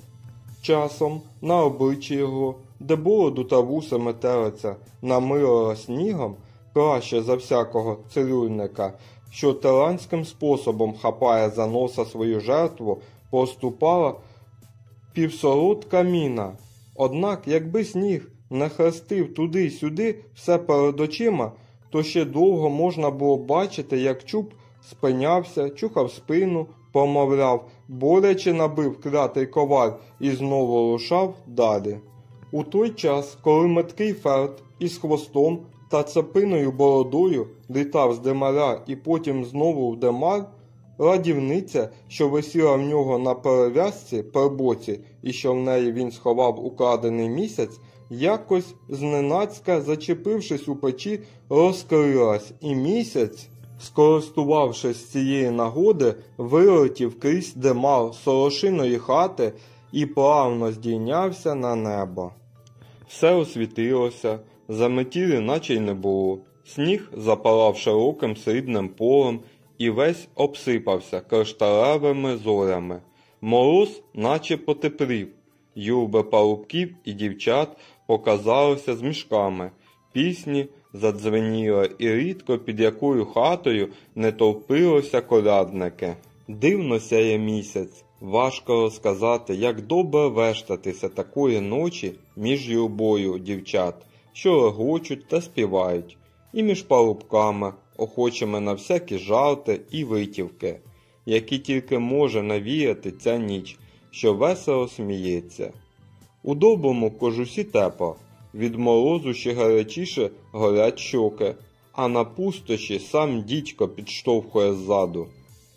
Часом на обличчі його, де було дутавусе метелиця, намилила снігом краще за всякого цирюльника, що талантським способом хапає за носа свою жертву, поступала півсолодка міна. Однак, якби сніг не хрестив туди-сюди все перед очима, то ще довго можна було бачити, як чуб спинявся, чухав спину, помовляв, боляче набив клятий коваль і знову рушав далі. У той час, коли меткий ферд із хвостом та цепиною бородою літав з демаря і потім знову в демар, ладівниця, що висіла в нього на перев'язці при боці і що в неї він сховав украдений місяць, якось зненацька, зачепившись у печі, розкрилась, і місяць, скористувавшись цієї нагоди, вилетів крізь демар сорошиної хати і плавно здійнявся на небо. Все освітилося, заметілі наче й не було. Сніг запалав широким срібним полем і весь обсипався кришталевими зорями. Мороз наче потеплів. Юрби парубків і дівчат показалися з мішками. Пісні задзвеніли, і рідко під якою хатою не товпилося колядники. Дивно сяє місяць. Важко розказати, як добре вештатися такої ночі між юрбою дівчат, що регочуть та співають, і між парубками, охочими на всякі жарти і витівки, які тільки може навіяти ця ніч, що весело сміється. У доброму кожусі тепло, від морозу ще гарячіше горять щоки, а на пустощі сам дідько підштовхує ззаду.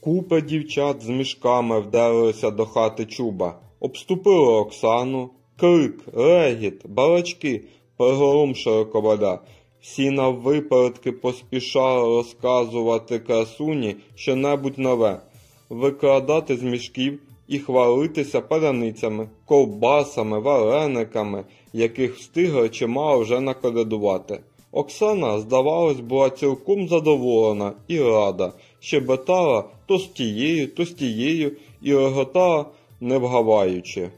Купа дівчат з мішками вдарилися до хати чуба, обступили Оксану, крик, регіт, балачки, приголомшили коваля. Всі наввипередки поспішали розказувати красуні щонебудь нове, викрадати з мішків і хвалитися паляницями, ковбасами, варениками, яких встигли чимало вже наколядувати. Оксана, здавалось, була цілком задоволена і рада, щебетала то з тією, то з тією і реготала, не вгаваючи.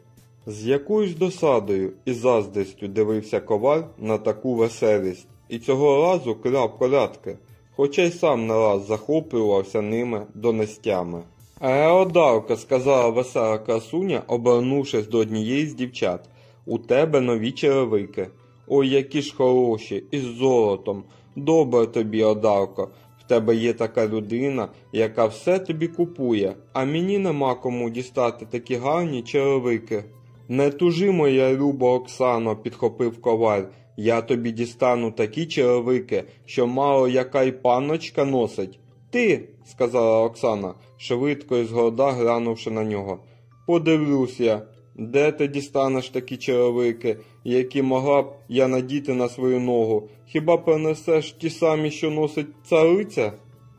З якоюсь досадою і заздрістю дивився коваль на таку веселість, і цього разу кляв колядки, хоча й сам не раз захоплювався ними донестями. Еодарка, сказала весела красуня, обернувшись до однієї з дівчат, у тебе нові черевики. Ой, які ж хороші, із золотом. Добре тобі, Одарко. В тебе є така людина, яка все тобі купує, а мені нема кому дістати такі гарні черевики. Не тужи, моя люба Оксано, підхопив коваль. Я тобі дістану такі черевики, що мало яка й панночка носить. Ти, сказала Оксана, швидко і згорда глянувши на нього. Подивлюсь я, де ти дістанеш такі черевики, які могла б я надіти на свою ногу? Хіба принесеш ті самі, що носить цариця?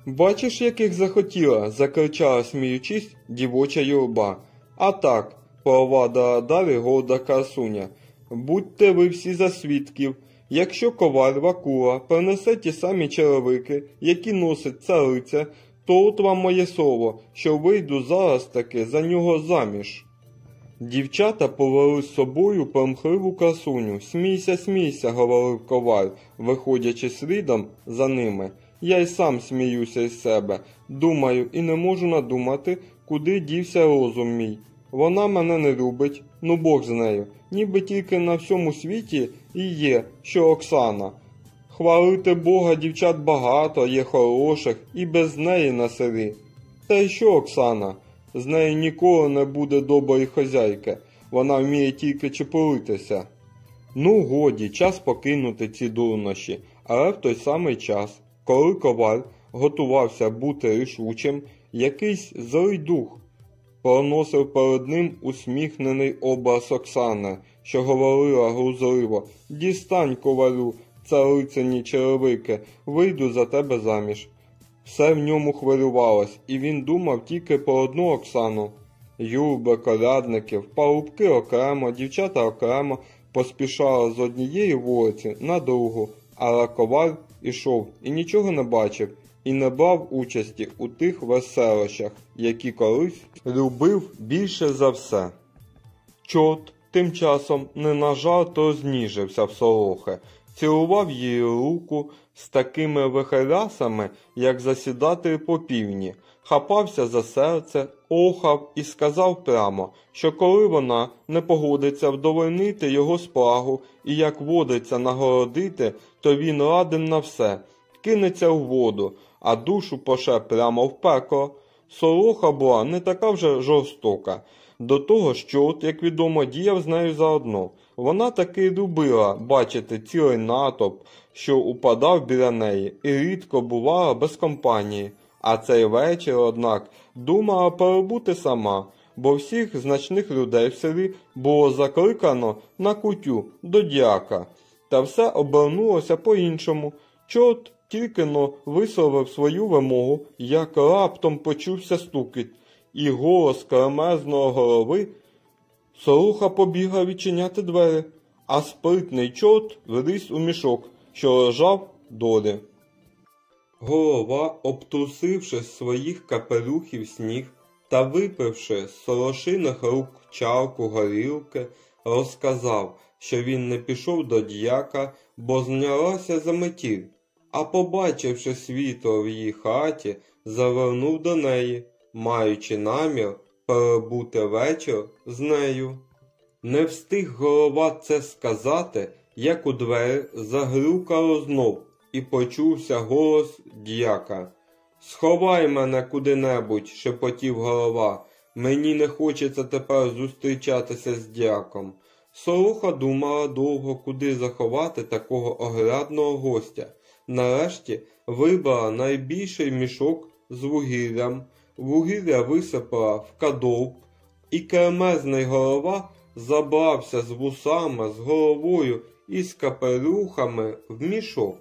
Бачиш, яких захотіла, закричала, сміючись, дівоча юрба. А так, провадила далі горда красуня. Будьте ви всі за свідків. Якщо коваль Вакула принесе ті самі черевики, які носить цариця, то от вам моє слово, що вийду зараз таки за нього заміж. Дівчата повели з собою промхливу красуню. Смійся, смійся, говорив коваль, виходячи слідом за ними. Я й сам сміюся із себе, думаю і не можу надумати, куди дівся розум мій. Вона мене не любить, ну Бог з нею, ніби тільки на всьому світі і є, що Оксана. Хвалити Бога дівчат багато, є хороших і без неї на селі. Та й що Оксана? З неї ніколи не буде доброї хазяйки, вона вміє тільки чепуритися. Ну, годі, час покинути ці дурнощі, але в той самий час, коли коваль готувався бути рішучим, якийсь злий дух проносив перед ним усміхнений образ Оксани, що говорила грузливо Дістань, ковалю, царицяні черевики, вийду за тебе заміж. Все в ньому хвилювалось, і він думав тільки про одну Оксану. юрби, колядників, парубки окремо, дівчата окремо поспішали з однієї вулиці на другу, але коваль ішов і нічого не бачив, і не брав участі у тих веселощах, які колись любив більше за все. Чорт тим часом не на жарт зніжився в Солохи, цілував її руку з такими вихилясами, як засідати по півні, хапався за серце, охав і сказав прямо, що коли вона не погодиться вдовольнити його спрагу і як водиться нагородити, то він радим на все, кинеться в воду, а душу поше прямо в пекло. Солоха була не така вже жорстока. До того, що, от, як відомо, діяв з нею заодно. Вона таки любила бачити цілий натовп, що упадав біля неї, і рідко бувала без компанії. А цей вечір, однак, думала перебути сама, бо всіх значних людей в селі було закликано на кутю до дяка. Та все обернулося по-іншому. Чорт тільки но висловив свою вимогу, як раптом почувся стукіт, і голос кремезного голови Солуха побігла відчиняти двері, а спритний чорт вліз у мішок, що лежав долі. Голова, обтрусивши своїх капелюхів сніг та випивши з сорошиних рук чарку горілки, розказав, що він не пішов до дяка, бо знялася заметіль, а побачивши світло в її хаті, завернув до неї, маючи намір перебути вечір з нею. Не встиг голова це сказати, як у двері загрюкало знов, і почувся голос дяка. Сховай мене куди-небудь, шепотів голова. Мені не хочеться тепер зустрічатися з дяком. Солоха думала довго, куди заховати такого оглядного гостя. Нарешті вибрала найбільший мішок з вугіллям, вугілля висипала в кадовп, і кремезний голова забрався з вусами, з головою і з капелюхами в мішок.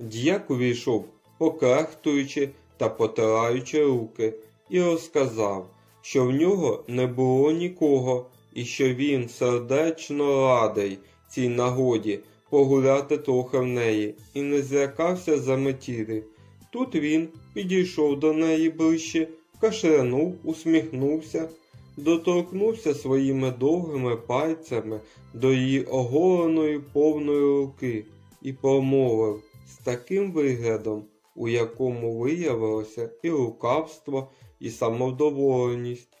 Діяк увійшов, покрехтуючи та потираючи руки, і розказав, що в нього не було нікого, і що він сердечно радий цій нагоді погуляти трохи в неї, і не злякався за метіри. Тут він підійшов до неї ближче, кашлянув, усміхнувся, доторкнувся своїми довгими пальцями до її оголеної повної руки і промовив з таким виглядом, у якому виявилося і лукавство, і самовдоволеність.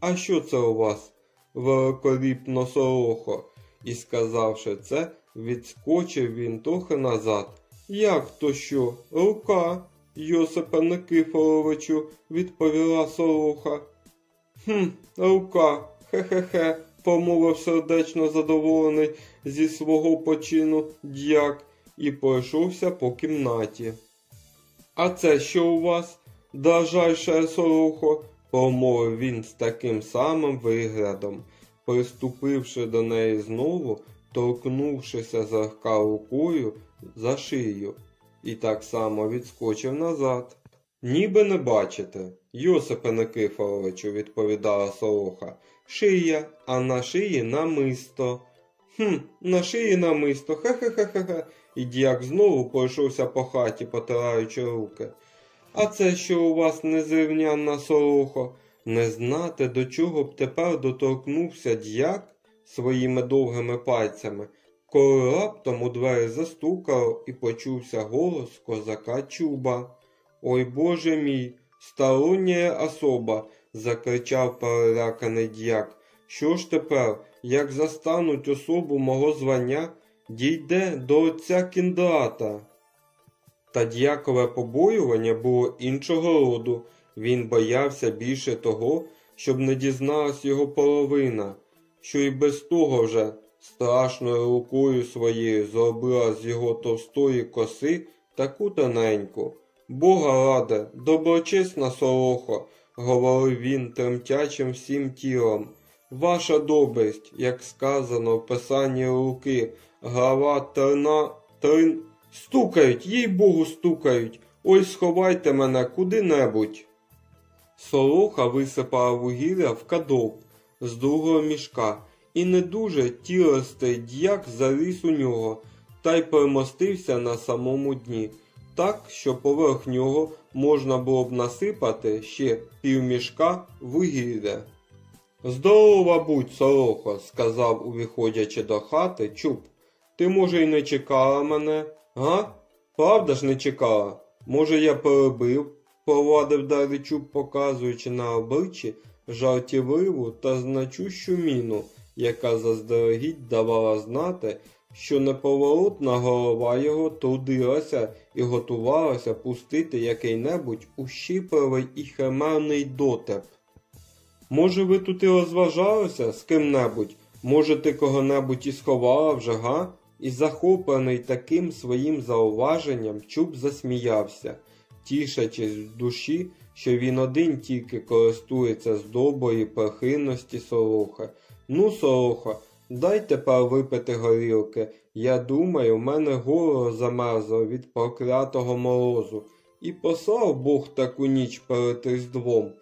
А що це у вас, великоліпно сорохо? І сказавши це, відскочив він трохи назад. Як то що? Рука, Йосипе Никифоровичу, відповіла сороха. Хм, рука, хе-хе-хе, помовив сердечно задоволений зі свого почину дяк і пройшовся по кімнаті. А це що у вас, дражайше сорохо? промовив він з таким самим виглядом, приступивши до неї знову, торкнувшися злегка рукою за шию, і так само відскочив назад. Ніби не бачите, Йосипе Никифоровичу, відповідала сороха, шия, а на шиї намисто. Хм, на шиї намисто, хе-хе-хе-хе. І діяк знову пройшовся по хаті, потираючи руки. А це що у вас незрівнянна сорохо? Не знати, до чого б тепер доторкнувся діяк своїми довгими пальцями, коли раптом у двері застукало і почувся голос козака Чуба. Ой Боже мій, стороння особа, закричав переляканий діяк. Що ж тепер, як застануть особу мого звання, дійде до отця кіндрата? Та діякове побоювання було іншого роду. Він боявся більше того, щоб не дізналась його половина, що й без того вже страшною рукою своєю зробила з його товстої коси таку тоненьку. Бога раде, доброчесна сорохо, говорив він тремтячим всім тілом. Ваша добрість, як сказано в писанні руки, глава терна трин. Стукають, їй богу, стукають. Ой сховайте мене куди-небудь. Солоха висипала вугілля в кадок з другого мішка, і не дуже тілистий діяк заліз у нього та й примостився на самому дні, так, що поверх нього можна було б насипати ще півмішка вугілля. Здорова будь, Солохо, сказав, увіходячи до хати, чуб. Ти, може, й не чекала мене, га? Правда ж не чекала? Може, я перебив? Провадив далі чуб, показуючи на обличчі жартівливу та значущу міну, яка заздалегідь давала знати, що неповоротна голова його трудилася і готувалася пустити який-небудь ущипливий і химерний дотеп. Може, ви тут і розважалися з ким-небудь? Може, ти кого-небудь і сховала вже, га? І захоплений таким своїм зауваженням, чуб засміявся, тішачись в душі, що він один тільки користується з доброї прихильності Солоха. Ну, Солоха, дай тепер випити горілки. Я думаю, в мене горло замерзло від проклятого морозу. І послав Бог таку ніч перед Різдвом.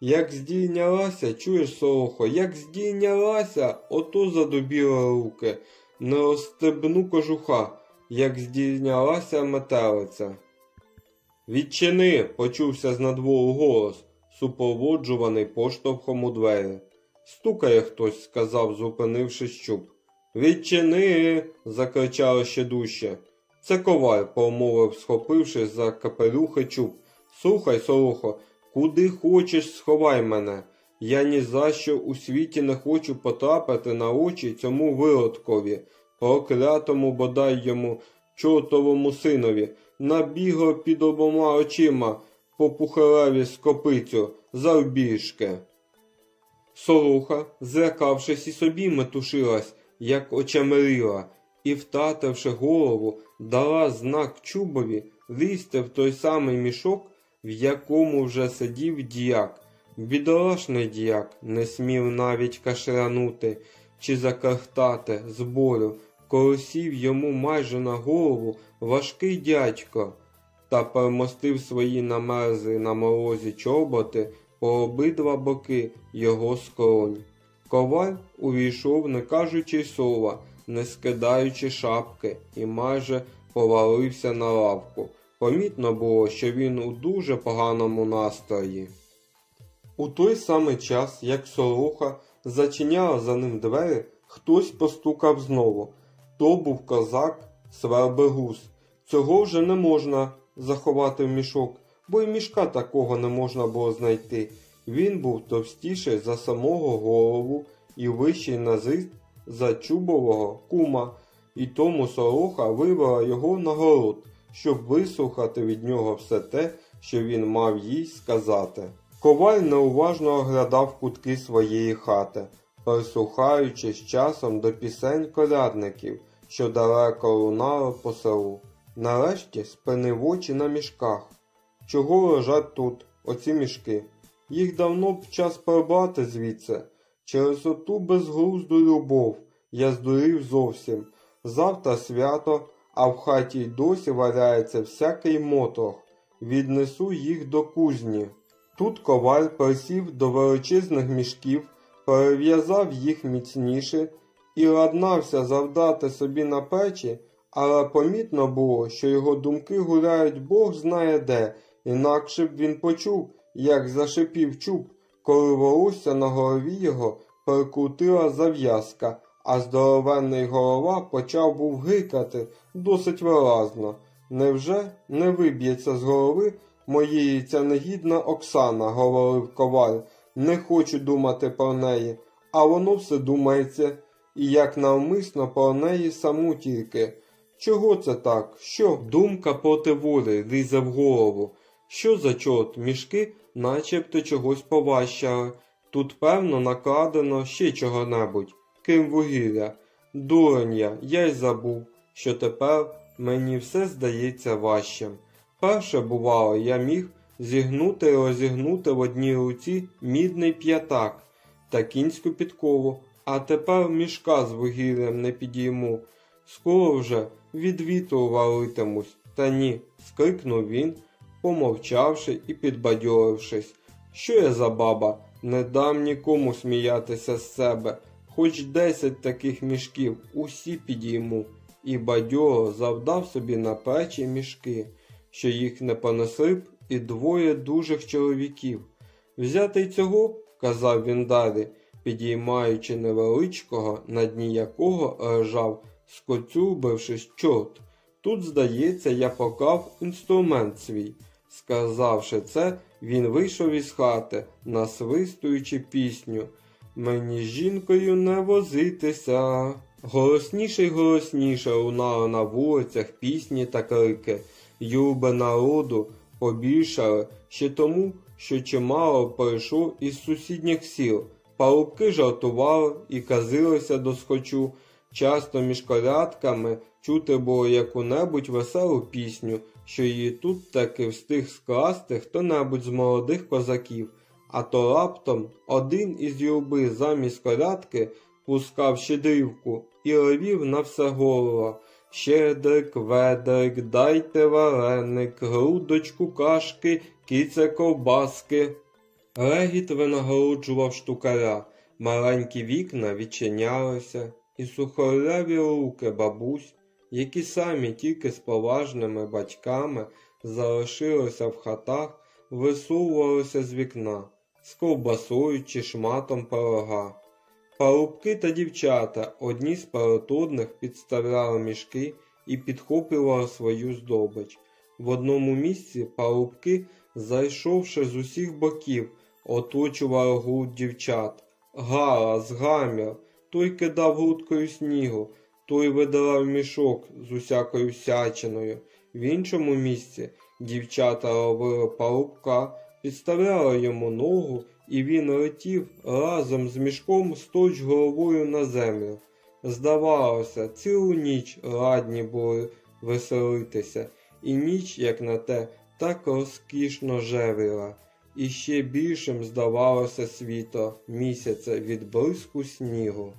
Як здійнялася, чуєш, Солохо, як здійнялася, ото задубіли руки, не розстебну кожуха, як здійнялася метелиця. Відчини, почувся з голос, супроводжуваний поштовхом у двері. Стукає хтось, сказав, зупинивши щуп. Відчини. закричали ще дужче. Це коваль, промовив, схопившись за капелюхи чуб. Слухай, Солохо, куди хочеш, сховай мене. Я ні за що у світі не хочу потрапити на очі цьому виродкові, проклятому бодай йому чортовому синові, набігло під обома очима по пухареві скопицю, завбіжки. Соруха, злякавшись і собі метушилась, як очамеріла, і, втративши голову, дала знак чубові лізти в той самий мішок, в якому вже сидів діяк. Бідолашний діяк не смів навіть кашлянути чи закахтати з болю, коли сів йому майже на голову важкий дядько та перемостив свої намерзлі на морозі чоботи по обидва боки його скронь. Коваль увійшов, не кажучи слова, не скидаючи шапки, і майже повалився на лавку. Помітно було, що він у дуже поганому настрої. У той самий час, як сороха зачиняла за ним двері, хтось постукав знову. То був козак Свербегус. Цього вже не можна заховати в мішок, бо й мішка такого не можна було знайти. Він був товстіший за самого голову і вищий на зріст за чубового кума, і тому сороха вивела його на город, щоб вислухати від нього все те, що він мав їй сказати. Коваль неуважно оглядав кутки своєї хати, прислухаючись часом до пісень колядників, що далеко лунали по селу. Нарешті спинив очі на мішках. Чого лежать тут, оці мішки? Їх давно б час прибрати звідси. Через оту безглузду любов я здурів зовсім. Завтра свято, а в хаті й досі валяється всякий моторг. Віднесу їх до кузні. Тут коваль присів до величезних мішків, перев'язав їх міцніше і ладнався завдати собі на печі, але помітно було, що його думки гуляють Бог знає де, інакше б він почув, як зашипів чуб, коли волосся на голові його перекрутила зав'язка, а здоровенний голова почав був гикати досить виразно. Невже не виб'ється з голови моєї ця негідна Оксана, говорив коваль, не хочу думати про неї, а воно все думається, і як навмисно про неї саму тільки. Чого це так? Що? Думка проти волі лізе в голову. Що за чорт, мішки начебто чогось поважчали. Тут, певно, накладено ще чого-небудь, крім вугілля. Дурень я, я й забув, що тепер мені все здається важчим. Перше, бувало, я міг зігнути і розігнути в одній руці мідний п'ятак та кінську підкову, а тепер мішка з вугіллям не підійму. Скоро вже від вітру валитимусь. Та ні, скрикнув він, помовчавши і підбадьорившись. Що я за баба? Не дам нікому сміятися з себе. Хоч десять таких мішків усі підійму. І бадього завдав собі на плечі мішки, що їх не понесли б і двоє дужих чоловіків. Взяти цього, казав він далі, підіймаючи невеличкого, на дні якого лежав, скоцюбившись чорт. Тут, здається, я поклав інструмент свій. Сказавши це, він вийшов із хати, насвистуючи пісню. Мені з жінкою не возитися. Голосніше й голосніше лунали на вулицях пісні та крики. Юби народу побільшали ще тому, що чимало прийшло із сусідніх сіл. Парубки жартували і казилися до схочу. Часто між колядками чути було яку-небудь веселу пісню, що її тут таки встиг скласти хто-небудь з молодих козаків, а то раптом один із юрби замість колядки пускав щедрівку і ревів на все горло. Щедрик, ведрик, дайте вареник, грудочку кашки, кіце ковбаски. Регіт винагороджував штукаря, маленькі вікна відчинялися, і сухоряві руки бабусь, які самі тільки з поважними батьками залишилися в хатах, висовувалися з вікна, з ковбасою чи шматом пирога. Парубки та дівчата одні з паротудних підставляли мішки і підхоплювали свою здобич. В одному місці парубки, зайшовши з усіх боків, оточували груд дівчат. Галас, гамір, той кидав грудкою снігу, той видирав мішок з усякою сячиною. В іншому місці дівчата ловили парубка, підставляли йому ногу, і він летів разом з мішком сточ головою на землю. Здавалося, цілу ніч ладні були веселитися, і ніч, як на те, так розкішно жевріла, і ще більшим здавалося світло місяця від блиску снігу.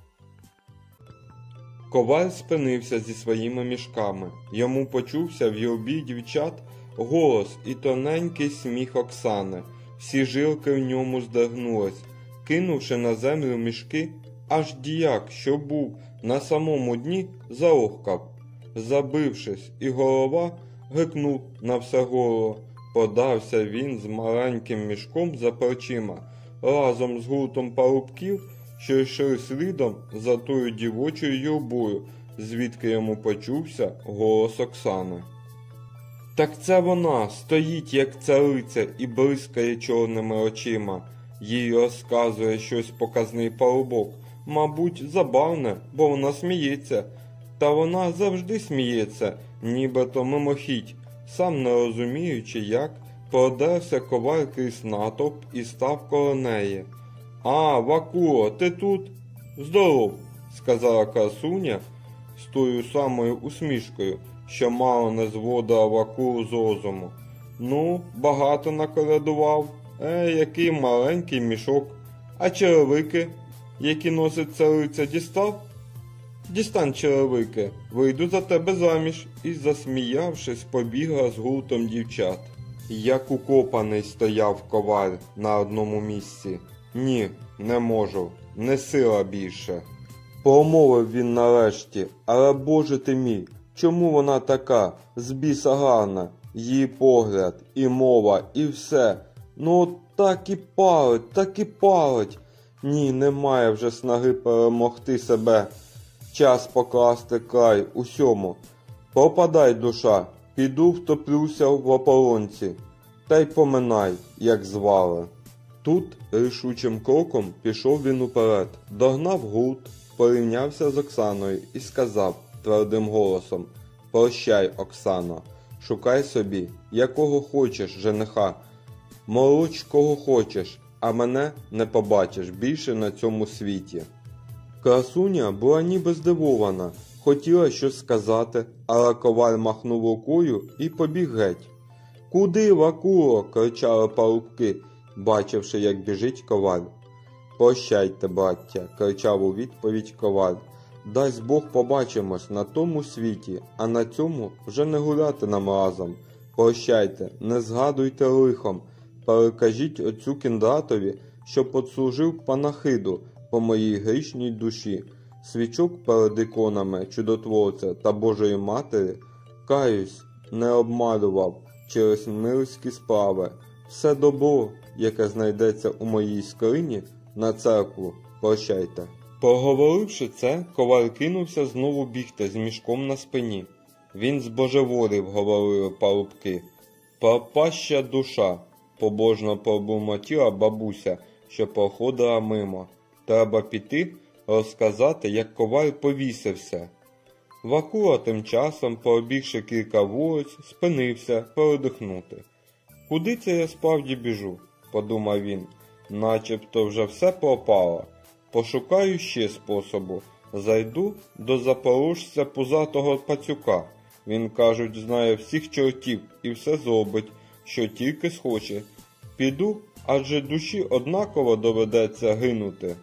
Коваль спинився зі своїми мішками. Йому почувся в юрбі дівчат голос і тоненький сміх Оксани. Всі жилки в ньому здогнулись. Кинувши на землю мішки, аж діяк, що був на самому дні, заохкав. Забившись, і голова гикнув на все горло. Подався він з маленьким мішком за плечима, разом з гуртом парубків, що йшли слідом за тою дівочою юрбою, звідки йому почувся голос Оксани. Так це вона стоїть, як цариця, і блискає чорними очима. Їй розказує щось показний парубок. Мабуть, забавне, бо вона сміється. Та вона завжди сміється, нібито мимохідь, сам не розуміючи, як, продерся коваль крізь натовп і став коло неї. А, Вакуло, ти тут? Здоров, сказала красуня з тою самою усмішкою, що мало не зводила Вакулу з розуму. Ну, багато наколядував. Е, який маленький мішок. А черевики, які носить цариця, дістав? Дістань черевики, вийду за тебе заміж, і, засміявшись, побігла з гуртом дівчат. Як укопаний стояв коваль на одному місці. Ні, не можу, не сила більше. Промовив він нарешті, але Боже ти мій, чому вона така, з біса гарна, її погляд, і мова, і все. Ну от так і палить, так і палить. Ні, немає вже снаги перемогти себе. Час покласти край усьому. Пропадай, душа, піду втоплюся в ополонці, та й поминай, як звали. Тут рішучим кроком пішов він уперед, догнав гурт, порівнявся з Оксаною і сказав твердим голосом Прощай, Оксано, шукай собі, якого хочеш жениха, молоч кого хочеш, а мене не побачиш більше на цьому світі. Красуня була ніби здивована, хотіла щось сказати, але коваль махнув рукою і побіг геть. Куди, Вакуло? кричали парубки, бачивши, як біжить коваль. Прощайте, браття, кричав у відповідь коваль. Дасть Бог побачимось на тому світі, а на цьому вже не гуляти нам разом. Прощайте, не згадуйте лихом, перекажіть отцю кіндратові, що подслужив панахиду по моїй грішній душі, свічок перед іконами чудотворця та Божої Матері, каюсь, не обмалював через мирські справи. Все добро, яке знайдеться у моїй скрині, на церкву, прощайте. Поговоривши це, коваль кинувся знову бігти з мішком на спині. Він збожеволів, говорили парубки. Пропаща душа, побожно пробурмотіла бабуся, що проходила мимо. Треба піти, розказати, як коваль повісився. Вакула тим часом, пробігши кілька вулиць, спинився передихнути. Куди це я справді біжу? подумав він, начебто вже все пропало. Пошукаю ще способу. Зайду до запорожця пузатого пацюка. Він, кажуть, знає всіх чортів і все зробить, що тільки схоче. Піду, адже душі однаково доведеться гинути.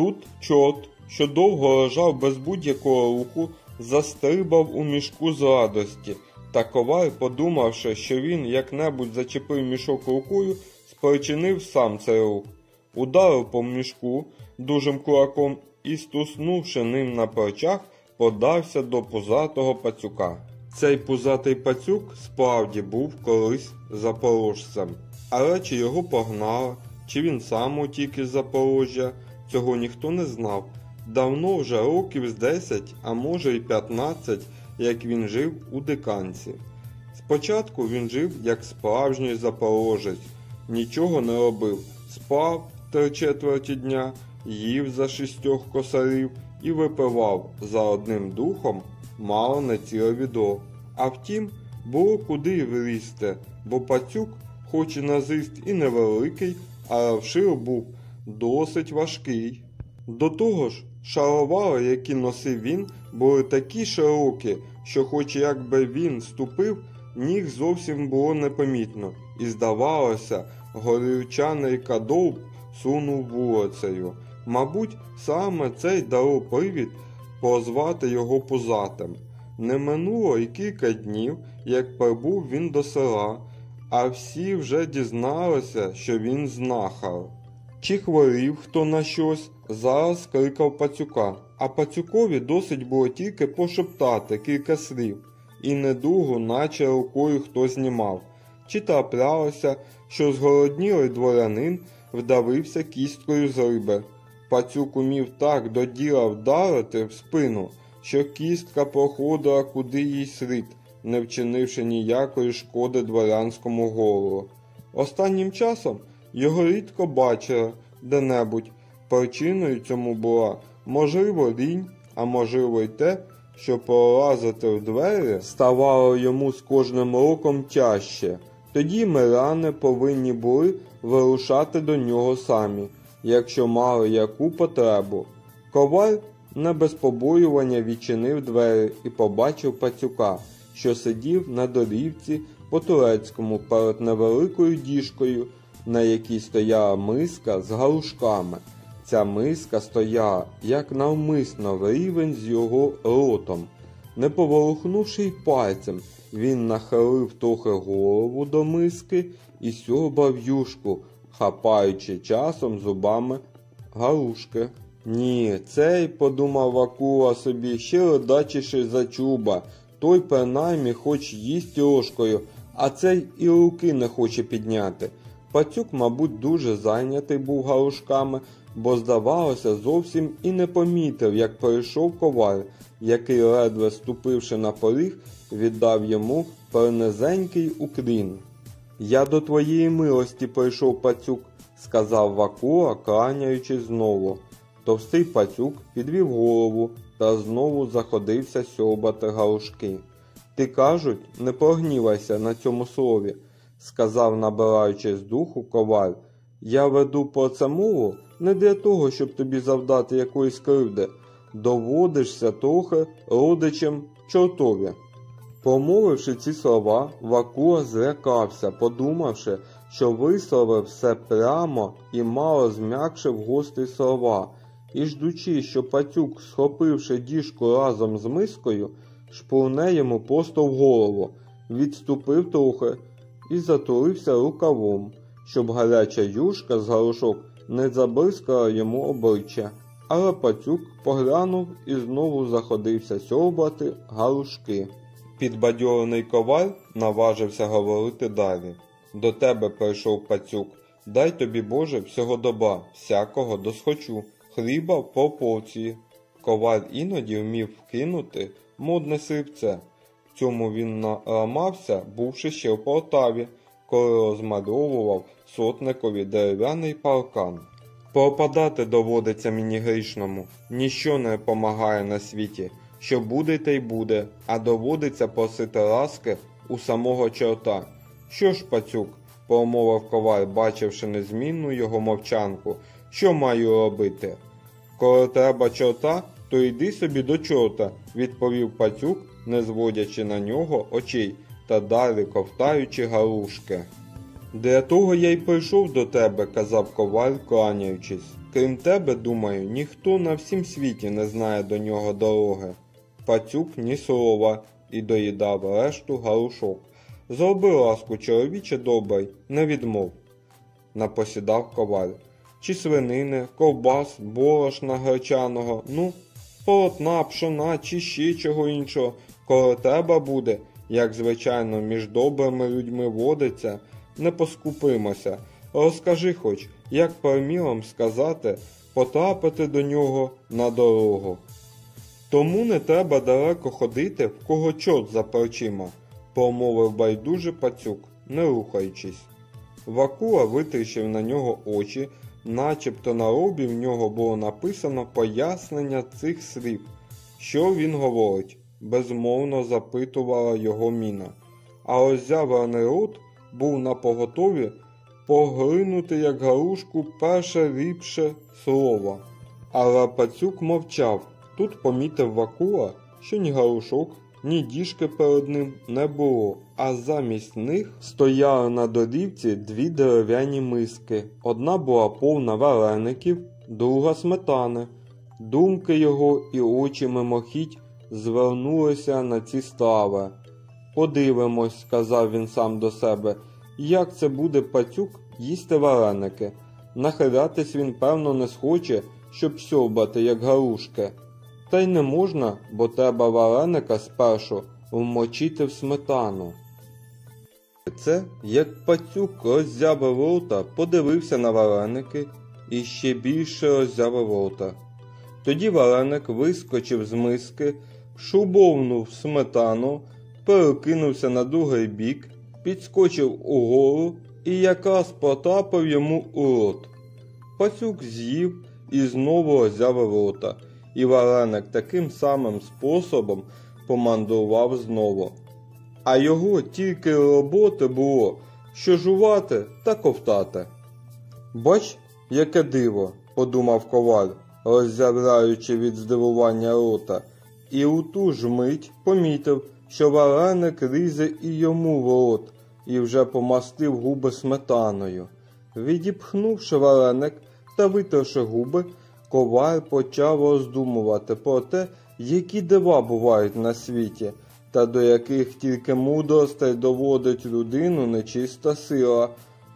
Тут чорт, що довго лежав без будь-якого руху, застрибав у мішку з радості, та коваль, подумавши, що він як-небудь зачепив мішок рукою, спричинив сам цей рух, ударив по мішку дужим кулаком і, стуснувши ним на плечах, подався до пузатого пацюка. Цей пузатий пацюк справді був колись запорожцем, але чи його погнали, чи він сам утік із Запорожжя, цього ніхто не знав. Давно вже років з 10, а може й 15, як він жив у диканці. Спочатку він жив як справжній запорожець, нічого не робив, спав три четверті дня, їв за шістьох косарів і випивав за одним духом мало не ціле відро. А втім, було куди й влізти, бо пацюк, хоч і на зист і невеликий, але вшив був досить важкий. До того ж, шаровари, які носив він, були такі широкі, що, хоч якби він ступив, ніг зовсім було непомітно, і здавалося, горючаний кадовб сунув вулицею. Мабуть, саме цей дало привід позвати його пузатим. Не минуло й кілька днів, як прибув він до села, а всі вже дізналися, що він знахар. Чи хворів хто на щось, зараз кликав пацюка, а пацюкові досить було тільки пошептати кілька слів, і недугу, наче рукою хтось знімав. Чи траплялося, що зголоднілий дворянин вдавився кісткою з риби. Пацюк умів так до діла вдарити в спину, що кістка проходила куди їй слід, не вчинивши ніякої шкоди дворянському голову. Останнім часом його рідко бачили де-небудь. Причиною цьому була, можливо, лінь, а можливо й те, що пролазити в двері ставало йому з кожним роком тяжче. Тоді мирани повинні були вирушати до нього самі, якщо мали яку потребу. Коваль не без побоювання відчинив двері і побачив пацюка, що сидів на дорівці по турецькому перед невеликою діжкою, на якій стояла миска з галушками. Ця миска стояла, як навмисно, в рівень з його ротом. Не поворухнувши й пальцем, він нахилив трохи голову до миски і сьобав юшку, хапаючи часом зубами галушки. Ні, цей, подумав Вакула собі, ще ледачіший за чуба. Той принаймні хоч їсть ложкою, а цей і руки не хоче підняти. Пацюк, мабуть, дуже зайнятий був галушками, бо, здавалося, зовсім і не помітив, як прийшов коваль, який, ледве ступивши на поріг, віддав йому пернезенький укрін. Я до твоєї милості прийшов пацюк, сказав Вакула, кланяючись знову. Товстий пацюк підвів голову та знову заходився сьобати галушки. Ти кажуть, не прогнівайся на цьому слові, сказав, набираючись духу коваль. Я веду про це мову не для того, щоб тобі завдати якоїсь кривди. Доводишся трохи родичем чортові. Помовивши ці слова, Вакула злякався, подумавши, що висловив все прямо і мало зм'якшив гострі слова, і ждучи, що пацюк, схопивши діжку разом з мискою, шпурне йому просто в голову, відступив трохи і затулився рукавом, щоб гаряча юшка з галушок не забризкала йому обличчя. Але пацюк поглянув і знову заходився сьобати галушки. Підбадьорений коваль наважився говорити далі. До тебе прийшов пацюк. Дай тобі, Боже, всього доба, всякого досхочу, хліба по порції. Коваль іноді вмів вкинути модне сивце. Цьому він наламався, бувши ще в Полтаві, коли розмальовував сотникові дерев'яний паркан. Пропадати доводиться мені грішному, ніщо не помагає на світі, що буде, те й буде, а доводиться просити ласки у самого чорта. Що ж, пацюк, промовив коваль, бачивши незмінну його мовчанку, що маю робити? Коли треба чорта, то йди собі до чорта, відповів пацюк, не зводячи на нього очей та далі ковтаючи галушки. Для того я й прийшов до тебе, казав коваль, кланяючись. Крім тебе, думаю, ніхто на всім світі не знає до нього дороги. Пацюк ні слова і доїдав решту галушок. Зроби ласку, чоловіче добрий, не відмов. Напосідав коваль. Чи свинини, ковбас, борошна гречаного, ну, полотна, пшона чи ще чого іншого, коли треба буде, як звичайно між добрими людьми водиться, не поскупимося. Розкажи хоч, як пермілом сказати, потрапити до нього на дорогу. Тому не треба далеко ходити, в кого чорт за плечима, промовив байдуже пацюк, не рухаючись. Вакула витріщив на нього очі, начебто на робі в нього було написано пояснення цих слів. Що він говорить? Безмовно запитувала його міна. А озявлений рот був на поготові поглинути, як галушку, перше ліпше слово. Але пацюк мовчав. Тут помітив Вакула, що ні галушок, ні діжки перед ним не було, а замість них стояли на долівці дві дерев'яні миски. Одна була повна вареників, друга сметани. Думки його і очі мимохідь звернулися на ці страви. Подивимось, сказав він сам до себе, як це буде пацюк їсти вареники. Нахилятись він, певно, не схоче, щоб сьобати, як галушки. Та й не можна, бо треба вареника спершу вмочити в сметану. Це, як пацюк роззявив рота, подивився на вареники і ще більше роззявив рота. Тоді вареник вискочив з миски, шубовнув сметану, перекинувся на другий бік, підскочив угору і якраз потрапив йому у рот. Пацюк з'їв і знову роззявив рота і вареник таким самим способом помандрував знову. А його тільки роботи було, що жувати та ковтати. Бач, яке диво, подумав коваль, роззявляючи від здивування рота, і у ту ж мить помітив, що вареник різе і йому в рот, і вже помастив губи сметаною. Відіпхнувши вареник та витерши губи, Коваль почав роздумувати про те, які дива бувають на світі, та до яких тільки мудростей доводить людину нечиста сила,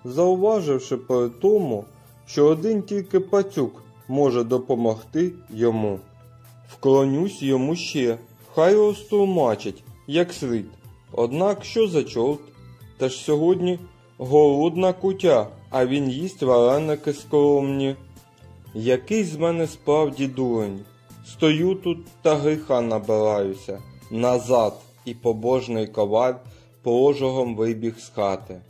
зауваживши при тому, що один тільки пацюк може допомогти йому. Вклонюсь йому ще, хай розтумачить, як слід. Однак що за чорт? Та ж сьогодні голодна кутя, а він їсть вареники скромні. Який з мене справді дурень. Стою тут та гріха набираюся назад, і побожний коваль пожогом вибіг з хати.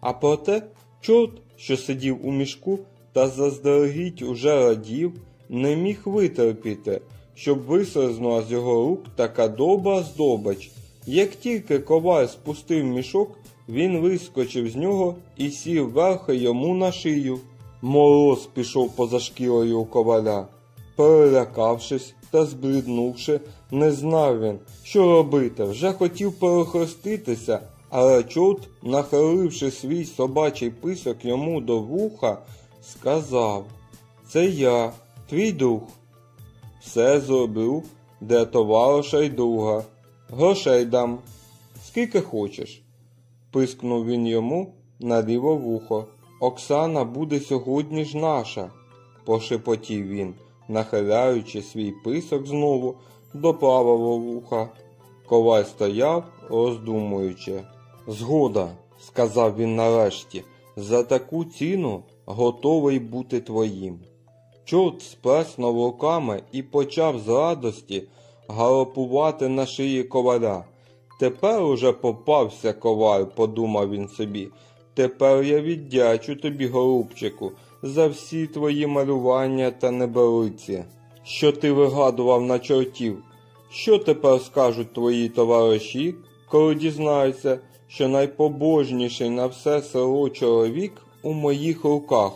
А проте чорт, що сидів у мішку та заздалегідь уже радів, не міг витерпіти, щоб висознула з його рук така добра здобич. Як тільки коваль спустив мішок, він вискочив з нього і сів верхи йому на шию. Мороз пішов поза шкірою у коваля. Перелякавшись та збліднувши, не знав він, що робити. Вже хотів перехреститися, але чорт, нахиливши свій собачий писок йому до вуха, сказав Це я, твій дух. Все зроблю, де товариша й друга. Грошей дам. Скільки хочеш. Пискнув він йому на ліве вухо. Оксана буде сьогодні ж наша, пошепотів він, нахиляючи свій писок знову до правого вуха. Коваль стояв, роздумуючи. Згода, сказав він нарешті, за таку ціну готовий бути твоїм. Чорт сплеснув руками і почав з радості галопувати на шиї коваля. Тепер уже попався коваль, подумав він собі. Тепер я віддячу тобі, голубчику, за всі твої малювання та небелиці, що ти вигадував на чортів. Що тепер скажуть твої товариші, коли дізнаються, що найпобожніший на все село чоловік у моїх руках?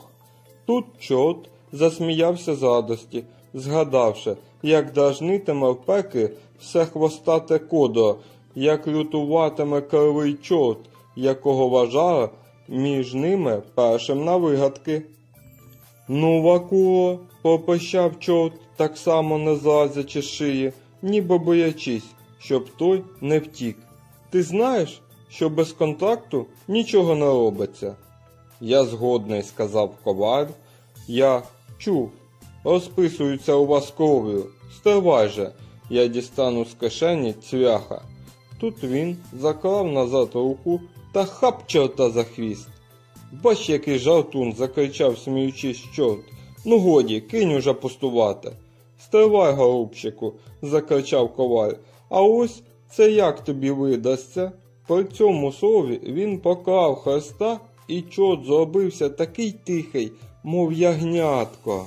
Тут чорт засміявся з радості, згадавши, як дражнитиме в пеклі все хвостате кодо, як лютуватиме кривий чорт, якого вважали між ними першим на вигадки. Ну, Вакуло, попищав чорт, так само не злазячи шиї, ніби боячись, щоб той не втік. Ти знаєш, що без контракту нічого не робиться? Я згодний, сказав ковар. Я чув, розписуються у вас кров'ю. Стривай же, я дістану з кишені цвяха. Тут він заклав назад руку та хап чорта за хвіст. Бач, який жартун, закричав, сміючись, чорт. Ну годі, кинь уже пустувати. Стривай, голубчику, закричав коваль. А ось це як тобі видасться? При цьому слові він поклав хреста, і чорт зробився такий тихий, мов ягнятко.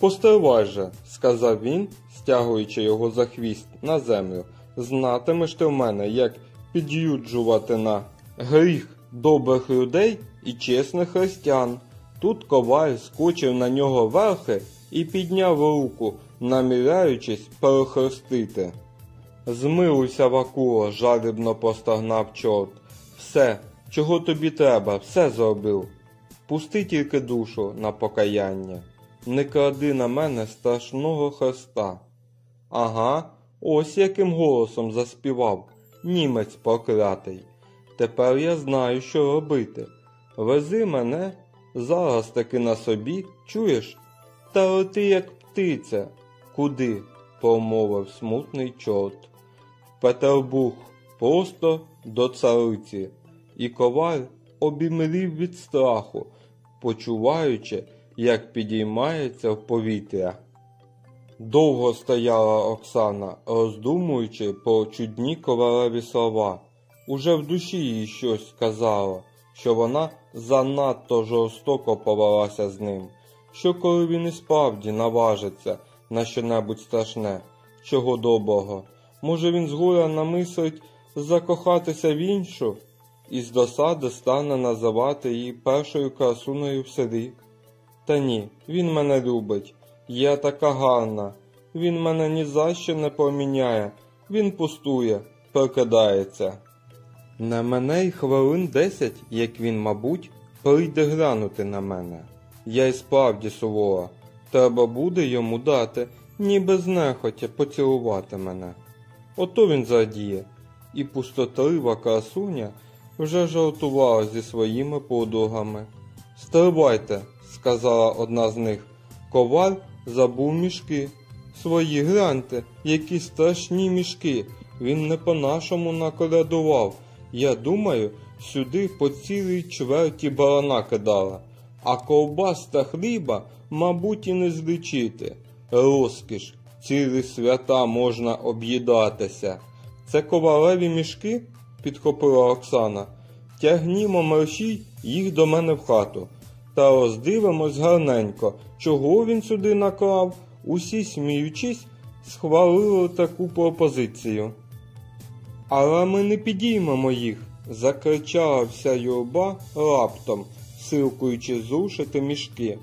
Постривай же, сказав він, стягуючи його за хвіст на землю. Знатимеш ти в мене, як під'юджувати на гріх добрих людей і чесних християн. Тут коваль скочив на нього верхи і підняв руку, наміряючись перехрестити. Змилуйся, Вакула, жалібно постогнав чорт. Все, чого тобі треба, все зробив. Пусти тільки душу на покаяння. Не кради на мене страшного хреста. Ага, ось яким голосом заспівав німець проклятий. Тепер я знаю, що робити. Вези мене зараз таки на собі, чуєш? Та лети, як птиця. Куди? промовив смутний чорт. В Петербург, просто до цариці. І коваль обімрів від страху, почуваючи, як підіймається в повітря. Довго стояла Оксана, роздумуючи про чудні ковалеві слова. Уже в душі їй щось сказало, що вона занадто жорстоко повелася з ним, що коли він і справді наважиться на щонебудь страшне, чого доброго, може він згоя намислить закохатися в іншу і з досади стане називати її першою красуною в селі. Та ні, він мене любить, я така гарна, він мене ні за що не поміняє, він пустує, прокидається. На мене й хвилин десять, як він, мабуть, прийде глянути на мене. Я й справді сувора, треба буде йому дати, ніби знехотя поцілувати мене. Ото він задіє, і пустотлива красуня вже жартувала зі своїми подругами. Стривайте, сказала одна з них, коваль забув мішки. Свої гляньте, які страшні мішки. Він не по-нашому наколядував. Я думаю, сюди по цілій чверті барана кидала, а ковбас та хліба, мабуть, і не злічити. Розкіш, цілі свята можна об'їдатися. Це ковалеві мішки? Підхопила Оксана. Тягнімо мерщій їх до мене в хату. Та роздивимось гарненько, чого він сюди наклав. Усі, сміючись, схвалили таку пропозицію. Але ми не підіймемо їх, закричала вся юрба раптом, силкуючи зрушити мішки.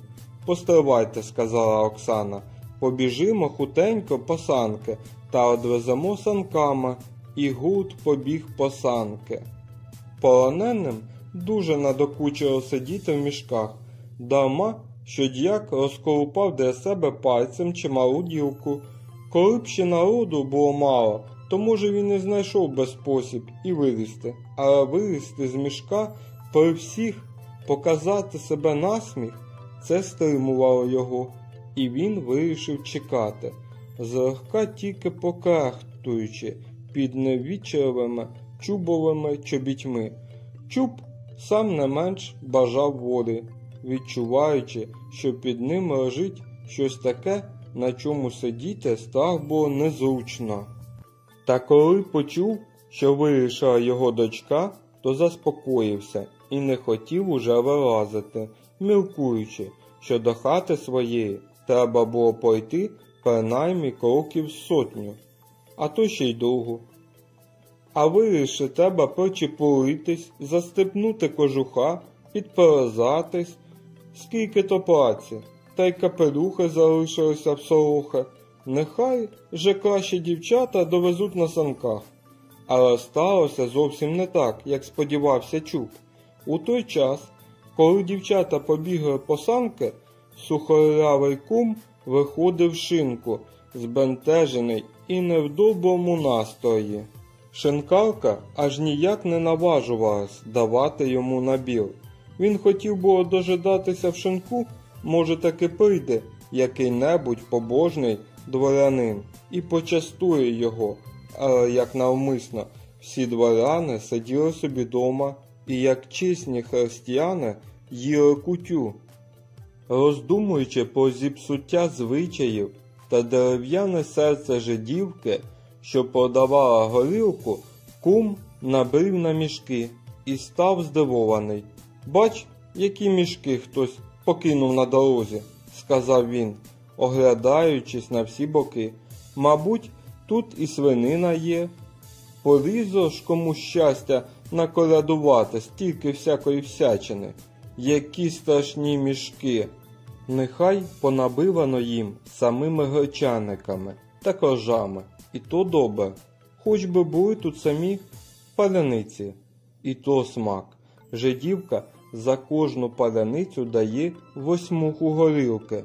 Постривайте, сказала Оксана, побіжимо хутенько по санки та одвеземо санками, і гурт побіг по санки. Полоненим дуже надокучило сидіти в мішках, дарма, що дяк розколупав для себе пальцем чималу ділку. Коли б ще народу було мало, то може він і знайшов би спосіб і вилізти, але вилізти з мішка при всіх Показати себе насміх це стримувало його, і він вирішив чекати, злегка тільки покрехтуючи під невічливими чубовими чобітьми. Чуб сам не менш бажав волі, відчуваючи, що під ним лежить щось таке, на чому сидіти страх було незручно. Та коли почув, що вирішила його дочка, то заспокоївся і не хотів уже вилазити, мілкуючи, що до хати своєї треба було пройти принаймні кроків сотню, а то ще й довго. А виріши треба причепуритись, застепнути кожуха, підперезатись, скільки то праці, та й капелюхи залишилися в солоха. Нехай же краще дівчата довезуть на санках. Але сталося зовсім не так, як сподівався Чуб. У той час, коли дівчата побігли по санки, сухорявий кум виходив шинку, збентежений і не в доброму настрої. Шинкалка аж ніяк не наважувалась давати йому набір. Він хотів було дожидатися в шинку, може таки прийде який-небудь побожний дворянин і почастує його, але як навмисно всі дворяни сиділи собі дома і, як чесні християни, їли кутю. Роздумуючи про зіпсуття звичаїв та дерев'яне серце жидівки, що продавала горілку, кум набрив на мішки і став здивований. Бач, які мішки хтось покинув на дорозі, сказав він, оглядаючись на всі боки. Мабуть, тут і свинина є. Порізо ж кому щастя наколядувати стільки всякої всячини. Які страшні мішки. Нехай понабивано їм самими гречаниками та кожами. І то добре. Хоч би були тут самі паляниці. І то смак. Жидівка за кожну паляницю дає восьмуху горілки.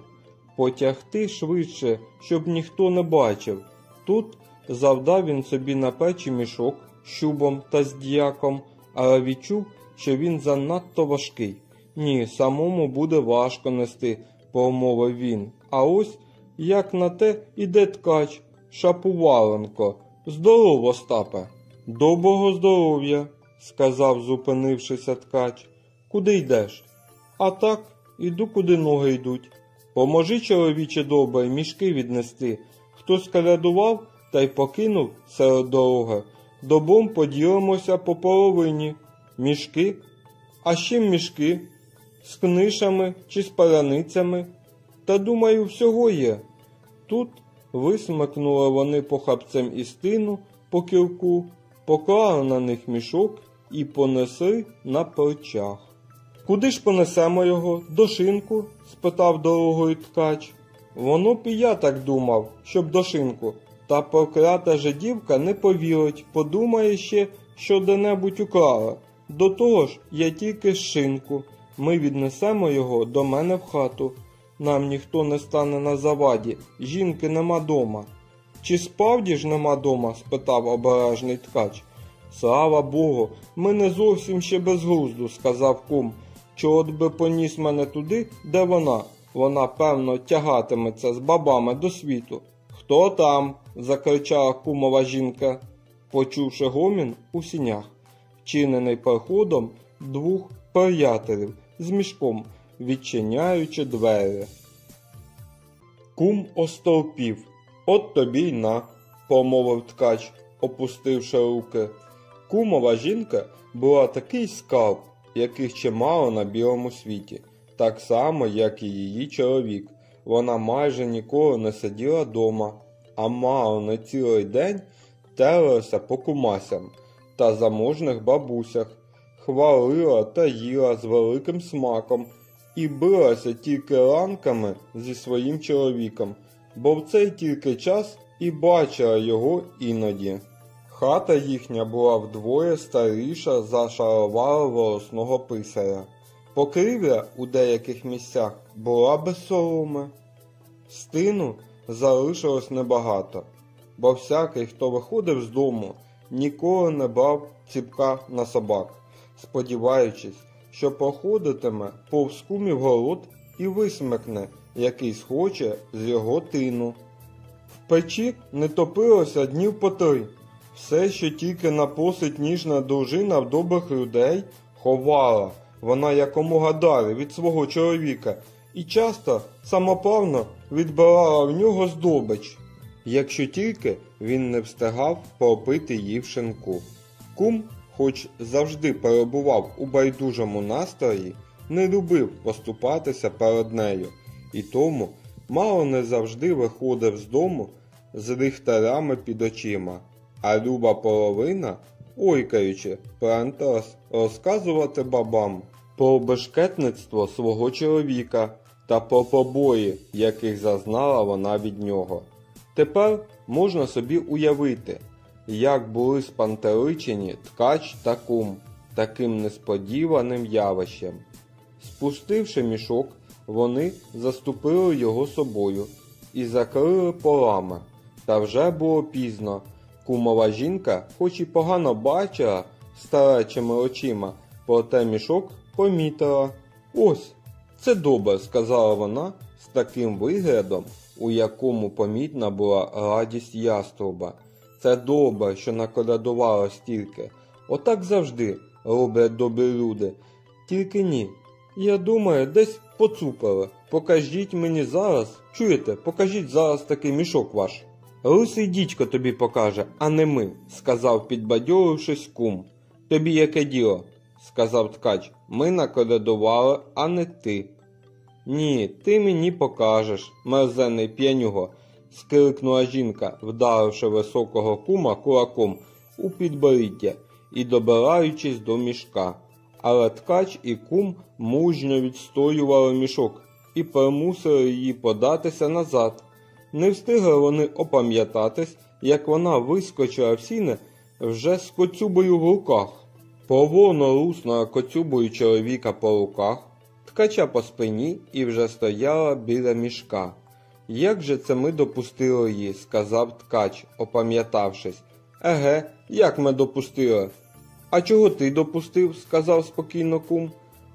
Потягти швидше, щоб ніхто не бачив. Тут завдав він собі на печі мішок щубом та з діяком, але відчув, що він занадто важкий. Ні, самому буде важко нести, промовив він. А ось як на те іде ткач, Шапуваленко. Здорово, Остапе. Доброго здоров'я, сказав, зупинившися ткач. Куди йдеш? А так, іду, куди ноги йдуть. Поможи, чоловіче добре, мішки віднести. Хтось калядував та й покинув серед дороги. Добом поділимося по половині. Мішки? А ще мішки? З книжами чи з паляницями? Та думаю, всього є. Тут висмикнули вони похапцем із тину по кілку, поклали на них мішок і понесли на плечах. Куди ж понесемо його? До шинку? спитав дорогою ткач. Воно б і я так думав, щоб до шинку. Та проклята жидівка не повірить, подумає ще, що де-небудь украла. До того ж, я тільки з шинку. Ми віднесемо його до мене в хату. Нам ніхто не стане на заваді, жінки нема дома. Чи справді ж нема дома? спитав обережний ткач. Слава Богу, ми не зовсім ще без глузду, сказав кум. Чорт би поніс мене туди, де вона. Вона, певно, тягатиметься з бабами до світу. Хто там? закричала кумова жінка, почувши гомін у сінях, вчинений переходом двох приятелів з мішком, відчиняючи двері. Кум остовпів. От тобі й на, помовив ткач, опустивши руки. Кумова жінка була такий скарб, яких чимало на білому світі, так само, як і її чоловік. Вона майже ніколи не сиділа дома, а мало не цілий день телилася по кумасям та заможних бабусях, хвалила та їла з великим смаком і билася тільки ранками зі своїм чоловіком, бо в цей тільки час і бачила його іноді. Хата їхня була вдвоє старіша за шаровара волосного писаря. Покрівля у деяких місцях була без соломи. Стину залишилось небагато, бо всякий, хто виходив з дому, ніколи не брав ціпка на собак, сподіваючись, що походитиме повз кумів город і висмикне, який схоче з його тину. В печі не топилося днів по три. Все, що тільки напосить ніжна дружина в добрих людей, ховала вона якомога далі від свого чоловіка і часто самоправно відбирала в нього здобич, якщо тільки він не встигав попити її в шинку. Кум, хоч завжди перебував у байдужому настрої, не любив поступатися перед нею, і тому мало не завжди виходив з дому з ліхтарями під очима, а люба половина, ойкаючи, пленталась розказувати бабам про бешкетництво свого чоловіка та про побої, яких зазнала вона від нього. Тепер можна собі уявити, як були спантеличені ткач та кум таким несподіваним явищем. Спустивши мішок, вони заступили його собою і закрили полами. Та вже було пізно. Кумова жінка, хоч і погано бачила старечими очима, проте мішок помітила. Ось, це добре, сказала вона з таким виглядом, у якому помітна була радість яструба. Це добре, що наколядувала стільки. Отак завжди роблять добрі люди. Тільки ні. Я думаю, десь поцупили. Покажіть мені зараз, чуєте, покажіть зараз такий мішок ваш. Лисий дідько тобі покаже, а не ми, сказав, підбадьорившись кум. Тобі яке діло? сказав ткач. Ми наколядували, а не ти. Ні, ти мені покажеш, мерзений п'янюго, скрикнула жінка, вдаривши високого кума кулаком у підборіддя і добираючись до мішка. Але ткач і кум мужньо відстоювали мішок і примусили її податися назад. Не встигли вони опам'ятатись, як вона вискочила в сіни вже з коцюбою в руках. Поволно руснула коцюбою чоловіка по руках, ткача по спині і вже стояла біля мішка. Як же це ми допустили її, сказав ткач, опам'ятавшись. Еге, як ми допустили? А чого ти допустив? сказав спокійно кум.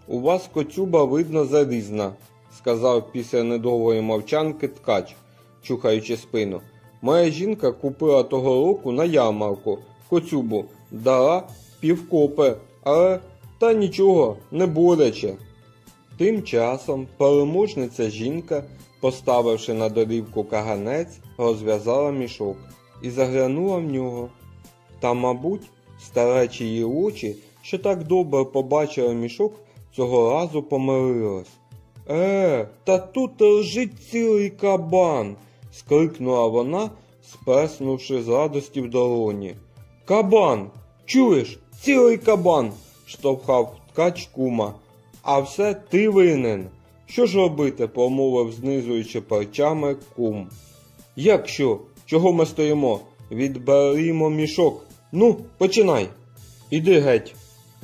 У вас коцюба видно залізна, сказав після недовгої мовчанки ткач, чухаючи спину. Моя жінка купила того року на ярмарку коцюбу, дала півкопи, але та нічого не боляче. Тим часом переможниця жінка, поставивши на дорівку каганець, розв'язала мішок і заглянула в нього. Та, мабуть, старечі її очі, що так добре побачили мішок, цього разу помирилась. Е, та тут лежить цілий кабан. скрикнула вона, сплеснувши з радості в долоні. Кабан! Чуєш, цілий кабан, штовхав ткач кума. А все ти винен. Що ж робити? промовив, знизуючи плечами кум. Як що? Чого ми стоїмо? Відберімо мішок. Ну, починай. Іди геть.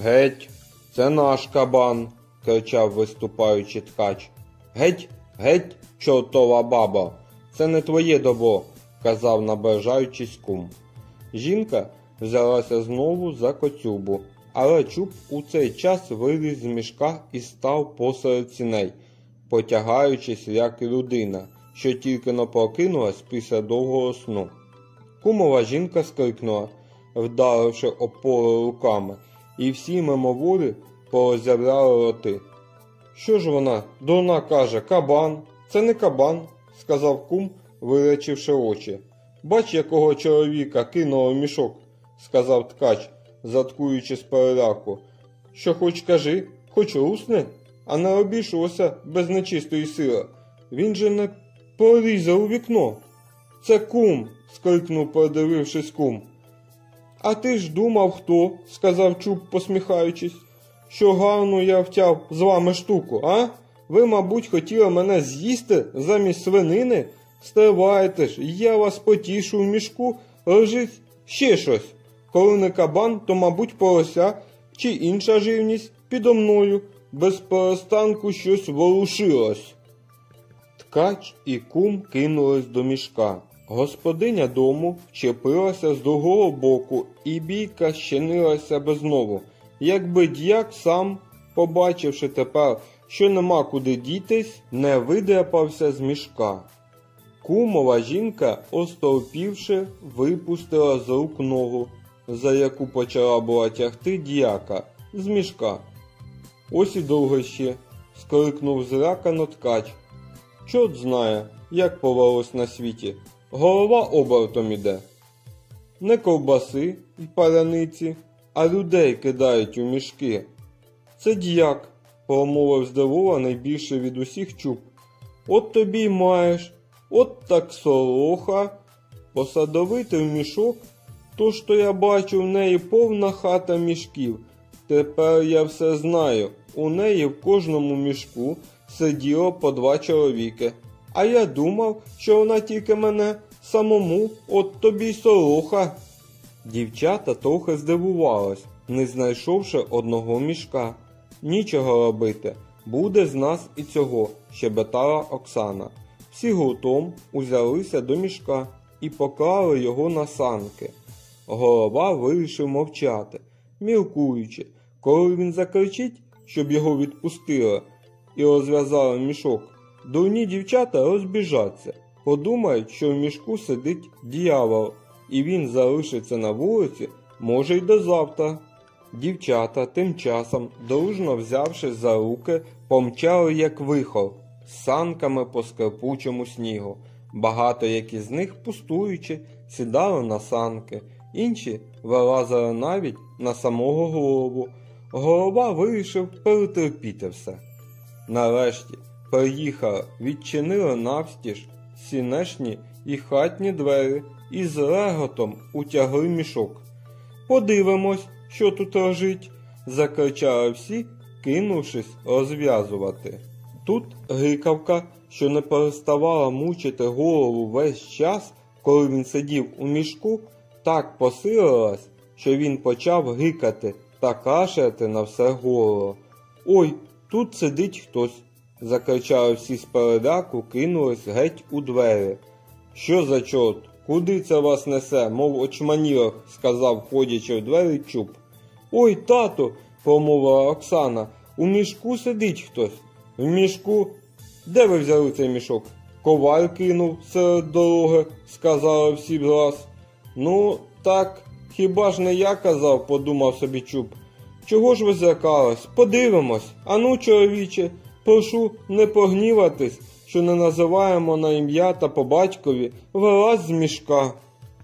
Геть, це наш кабан, кричав виступаючи ткач. Геть, геть, чортова баба, це не твоє добро, казав, набежаючись кум. Жінка взялася знову за коцюбу, але чуб у цей час виліз з мішка і став посеред ціней, потягаючись, як людина, що тільки но прокинулась після довгого сну. Кумова жінка скрикнула, вдаривши опору руками, і всі мимоволі порозявляли роти. Що ж вона, дурна каже, кабан? Це не кабан, сказав кум, виречивши очі. Бач, якого чоловіка кинуло в мішок, сказав ткач, заткуючи з переляку. Що хоч кажи, хоч русне, а не обійшлося без нечистої сили. Він же не порізав у вікно. Це кум, скрикнув, подивившись кум. А ти ж думав, хто? сказав чуб, посміхаючись, що гарну я втяв з вами штуку, а? Ви, мабуть, хотіли мене з'їсти замість свинини? Стривайте ж, я вас потішу в мішку, лежить ще щось. Коли не кабан, то, мабуть, порося чи інша живність підо мною, без перестанку щось ворушилось. Ткач і кум кинулись до мішка. Господиня дому вчепилася з другого боку, і бійка щинилася би знову, якби дяк сам побачивши тепер, що нема куди дітись, не видряпався з мішка. Кумова жінка, остовпівши, випустила з рук ногу, за яку почала була тягти діяка з мішка. Ось і довго ще, скрикнув зрякано ткач. Чорт знає, як повелось на світі. Голова обертом іде. Не ковбаси й паляниці, а людей кидають у мішки. Це діяк, промовив здивований більше від усіх чуб. От тобі й маєш, от так солоха. Посадовити в мішок, то то я бачу в неї повна хата мішків. Тепер я все знаю. У неї в кожному мішку сиділо по два чоловіки. А я думав, що вона тільки мене самому, от тобі й солоха. Дівчата трохи здивувались, не знайшовши одного мішка. Нічого робити, буде з нас і цього, щебетала Оксана. Всі гуртом узялися до мішка і поклали його на санки. Голова вирішив мовчати, мілкуючи, коли він закричить, щоб його відпустили, і розв'язали мішок. Дурні дівчата розбіжаться, подумають, що в мішку сидить дьявол, і він залишиться на вулиці, може й до завтра. Дівчата тим часом, дружно взявшись за руки, помчали як вихор, з санками по скрипучому снігу. Багато які з них, пустуючи, сідали на санки, інші вилазили навіть на самого голову. Голова вирішив перетерпіти все. Нарешті приїхали, відчинили навстіж сінешні і хатні двері і з реготом утягли мішок. Подивимось, що тут лежить, закричали всі, кинувшись розв'язувати. Тут гикавка, що не переставала мучити голову весь час, коли він сидів у мішку, так посилилась, що він почав гикати та кашляти на все горло. Ой, тут сидить хтось, закричали всі з переляку, кинулись геть у двері. Що за чорт? Куди це вас несе, мов очманілах, сказав, ходячи в двері чуб. Ой, тато, промовила Оксана, у мішку сидить хтось. В мішку? Де ви взяли цей мішок? Коваль кинув серед дороги, сказали всі враз. Ну, так, хіба ж не я казав, подумав собі чуб. Чого ж ви злякались? Подивимось. Ану, чоловіче, прошу не погніватись, що не називаємо на ім'я та по батькові вилазь з мішка.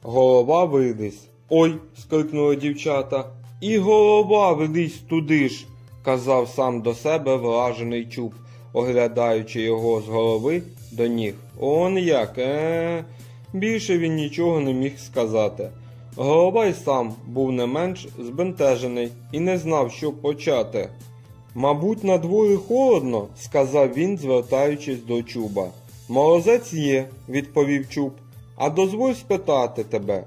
Голова видись. Ой, скрикнули дівчата. І голова видись туди ж, казав сам до себе вражений чуб, оглядаючи його з голови до ніг. Он як, е. Більше він нічого не міг сказати. Голова й сам був не менш збентежений і не знав, що почати. Мабуть, на дворі холодно, сказав він, звертаючись до чуба. Морозець є, відповів чуб. А дозволь спитати тебе,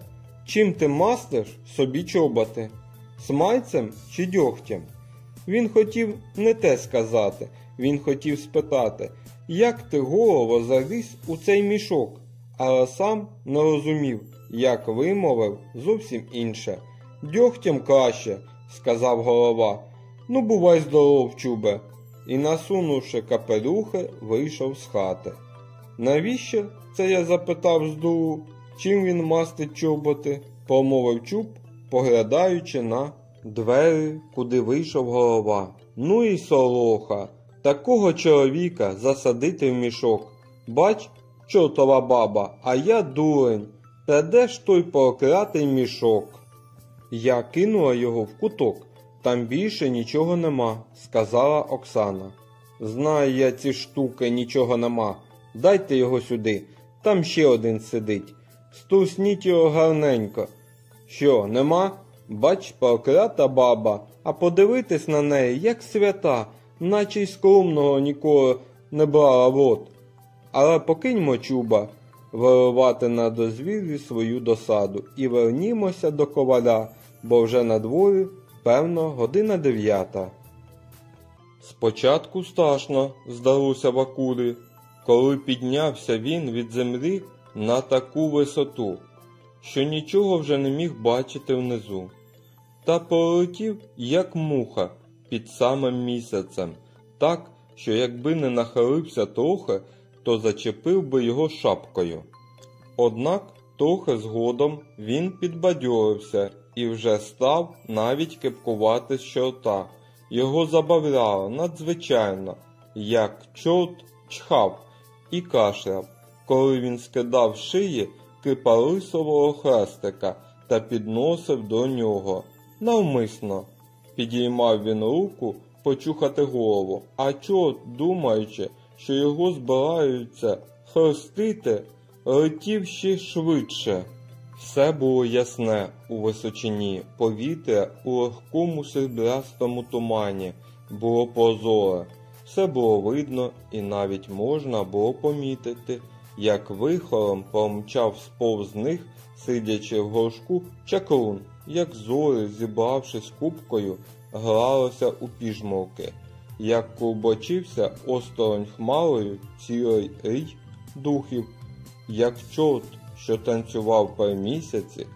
чим ти мастиш собі чоботи? Смальцем чи дьогтям? Він хотів не те сказати, він хотів спитати, як ти голово заліз у цей мішок, але сам не розумів, як вимовив зовсім інше. Дьогтям краще, сказав голова. Ну, бувай здоров, чубе. І, насунувши капелюхи, вийшов з хати. Навіщо? це я запитав з дуру, чим він мастить чоботи, промовив чуб, поглядаючи на двері, куди вийшов голова. Ну і солоха, такого чоловіка засадити в мішок. Бач, чортова баба, а я дурень. Та де ж той проклятий мішок? Я кинула його в куток. Там більше нічого нема, сказала Оксана. Знаю я ці штуки, нічого нема. Дайте його сюди. Там ще один сидить. Стусніть його гарненько. Що, нема? Бач, проклята баба, а подивитись на неї, як свята, наче й скромного ніколи не брала в рот. Але покиньмо чуба виривати на дозвіллі свою досаду і вернімося до коваля, бо вже на дворі, певно, година дев'ята. Спочатку страшно, здалося Вакурі, коли піднявся він від землі на таку висоту, що нічого вже не міг бачити внизу. Та полетів, як муха, під самим місяцем, так, що якби не нахилився трохи, то зачепив би його шапкою. Однак трохи згодом він підбадьорився і вже став навіть кепкувати з чорта. Його забавляло надзвичайно, як чорт чхав і кашляв, коли він скидав шиї кипарисового хрестика та підносив до нього. Навмисно підіймав він руку почухати голову, а чорт, думаючи, що його збираються хрестити, летів ще швидше. Все було ясне у височині, повітря у легкому серебрястому тумані було прозоре. Все було видно і навіть можна було помітити, як вихором промчав сповз них, сидячи в горшку, чаклун, як зорі, зібравшись купкою, гралося у піжмовки, як клубочився осторонь хмарою цілий рій духів, як чорт, що танцював при місяці,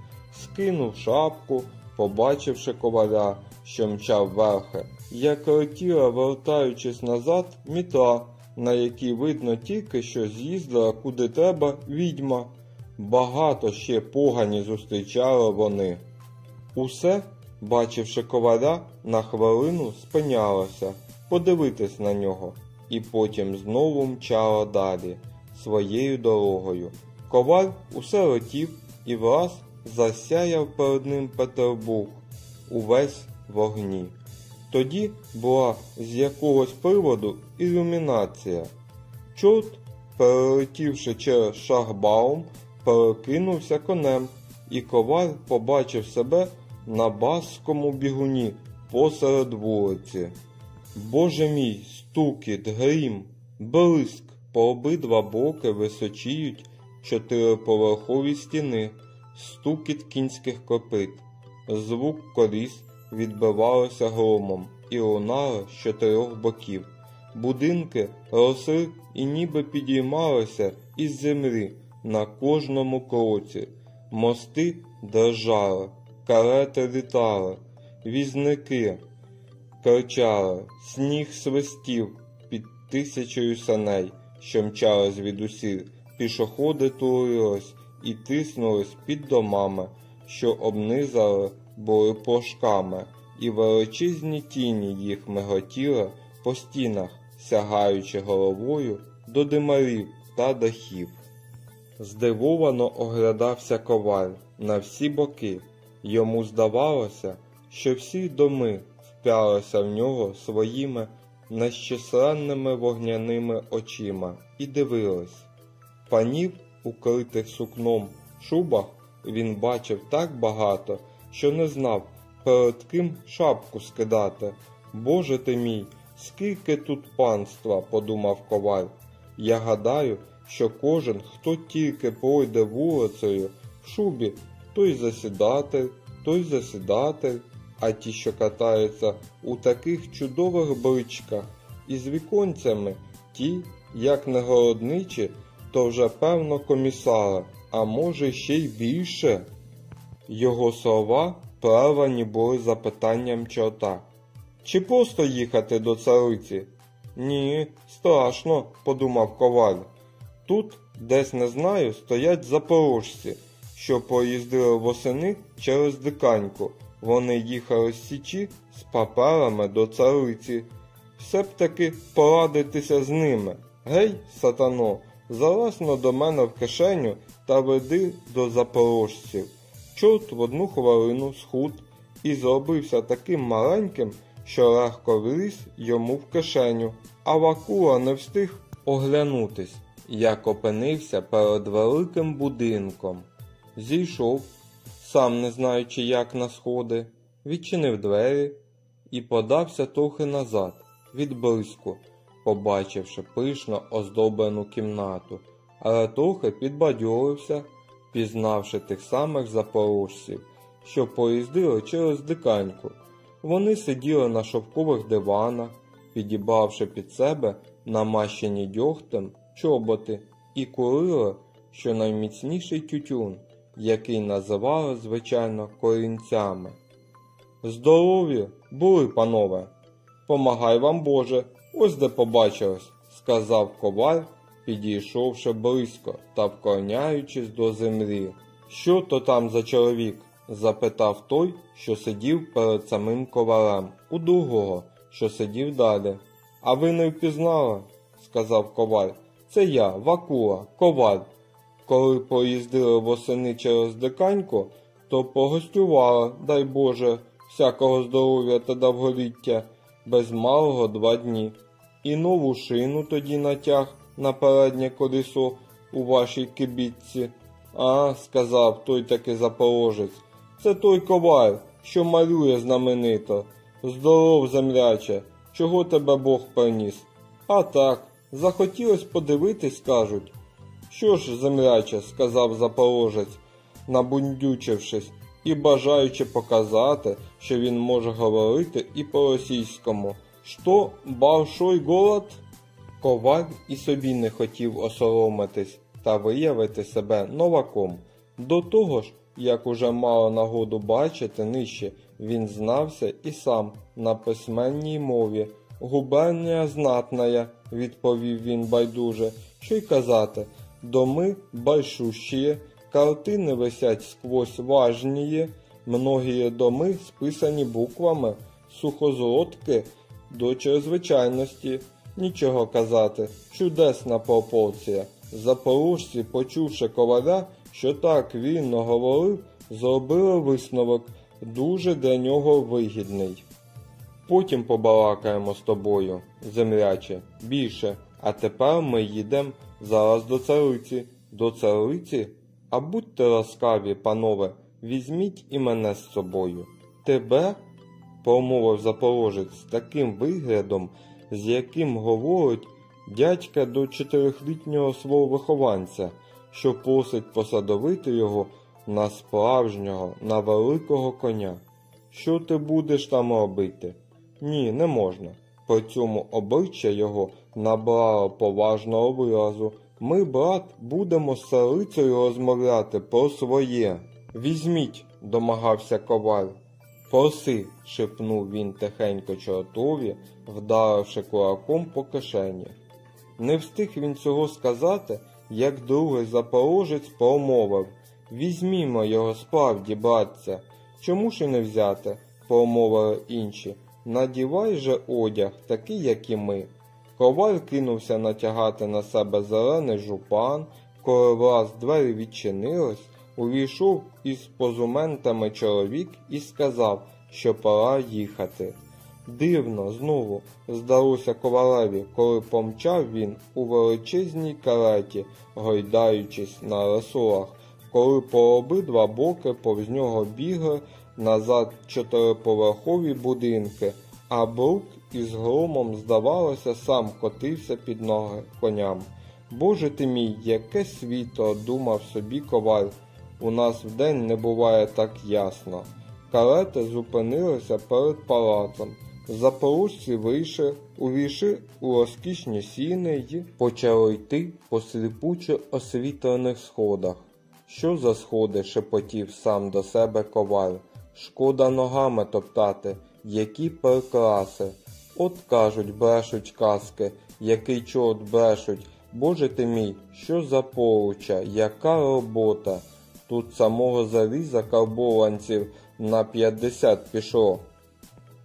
скинув шапку, побачивши коваля, що мчав верхи, як летіла, вертаючись назад, мітла, на якій видно тільки, що з'їздила куди треба відьма. Багато ще погані зустрічали вони. Усе, бачивши коваля, на хвилину спинялося подивитись на нього, і потім знову мчала далі своєю дорогою. Коваль усе летів і враз засяяв перед ним Петербург увесь вогні. Тоді була з якогось приводу ілюмінація. Чорт, перелетівши через шахбаум, перекинувся конем, і коваль побачив себе на баскому бігуні посеред вулиці. Боже мій, стукіт, грім, блиск, по обидва боки височіють чотириповерхові стіни, стукіт кінських копит, звук коліс відбивалося громом і лунали з чотирьох боків. Будинки росли і ніби підіймалися із землі на кожному кроці, мости дрожали, карети літали, візники кричали, сніг свистів під тисячею саней, що мчали звідусіль, пішоходи турились і тиснулись під домами, що обнизали були плошками, і величезні тіні їх миготіли по стінах, сягаючи головою до димарів та дахів. Здивовано оглядався коваль на всі боки. Йому здавалося, що всі доми вп'ялися в нього своїми нещисленними вогняними очима і дивились. Панів, укритих сукном шубах, він бачив так багато, що не знав, перед ким шапку скидати. Боже ти мій, скільки тут панства, подумав коваль. Я гадаю, що кожен, хто тільки пройде вулицею в шубі, той засідатель, той засідатель, а ті, що катаються у таких чудових бричках із віконцями, ті, як не городничі, то вже певно комісара, а може ще й більше. Його слова плавані були запитанням чорта. Чи просто їхати до цариці? Ні, страшно, подумав коваль. Тут, десь не знаю, стоять запорожці, що поїздили восени через диканьку. Вони їхали з січі з паперами до цариці. Все б таки порадитися з ними. Гей, сатано, залазно до мене в кишеню та веди до запорожців. Чорт в одну хвилину схуд і зробився таким маленьким, що легко вліз йому в кишеню, а Вакула не встиг оглянутись, як опинився перед великим будинком. Зійшов, сам не знаючи, як на сходи, відчинив двері і подався трохи назад, від побачивши пишно оздоблену кімнату, але трохи підбадьорився, пізнавши тих самих запорожців, що поїздили через диканьку. Вони сиділи на шовкових диванах, підібравши під себе намащені дьогтем чоботи і курили щонайміцніший тютюн, який називали, звичайно, корінцями. Здорові були, панове, Помагай вам Боже, ось де побачилось, сказав коваль, підійшовши близько та вклоняючись до землі. Що то там за чоловік? запитав той, що сидів перед самим ковалем, у другого, що сидів далі. А ви не впізнали, сказав коваль. Це я, Вакула, коваль. Коли поїздили восени через диканьку, то погостювала, дай Боже, всякого здоров'я та довголіття, без малого два дні. І нову шину тоді натяг на переднє колесо у вашій кибітці. А, сказав той таки запорожець, це той коваль, що малює знаменито. Здоров, земляче, чого тебе Бог приніс? А так, захотілось подивитись, кажуть. Що ж, земляче, сказав запорожець, набундючившись, і бажаючи показати, що він може говорити і по-російському. Що, большой голод? Коваль і собі не хотів осоромитись та виявити себе новаком. До того ж, як уже мало нагоду бачити нижче, він знався і сам на письменній мові. Губернія знатная, відповів він байдуже, що й казати, доми большущие, картини висять сквозь важніє, многие доми списані буквами, сухозлотки до чрезвичайності. Нічого казати, чудесна пропорція. Запорожці, почувши коваля, що так вільно говорив, зробили висновок, дуже для нього вигідний. Потім побалакаємо з тобою, земляче, більше, а тепер ми їдемо зараз до цариці. До цариці? А будьте ласкаві, панове, візьміть і мене з собою. Тебе? промовив запорожець з таким виглядом, з яким говорить дядька до чотирихлітнього свого вихованця, що просить посадовити його на справжнього, на великого коня. Що ти будеш там робити? Ні, не можна. При цьому обличчя його набрало поважного виразу. Ми, брат, будемо з царицею розмовляти про своє. Візьміть, домагався коваль. Проси, шепнув він тихенько чортові, вдаривши кулаком по кишені. Не встиг він цього сказати, як другий запорожець промовив Візьмімо його справді, братця. Чому ж і не взяти? промовили інші. Надівай же одяг, такий, як і ми. Коваль кинувся натягати на себе зелений жупан, коли враз двері відчинились, увійшов із позументами чоловік і сказав, що пора їхати. Дивно, знову здалося ковалеві, коли помчав він у величезній кареті, гойдаючись на ресурах, коли по обидва боки повз нього бігли назад чотириповерхові будинки, а брук із громом, здавалося, сам котився під ноги коням. Боже ти мій, яке світло, думав собі коваль. У нас вдень не буває так ясно. Карета зупинилася перед палацом. Запорожці вийшли, увійшли у розкішні сіни й почали йти по сліпуче освітлених сходах. Що за сходи? шепотів сам до себе коваль. Шкода ногами топтати, які прикраси. От кажуть, брешуть казки, який чорт брешуть. Боже ти мій, що за поруча, яка робота? Тут самого заліза карбованців на 50 пішло.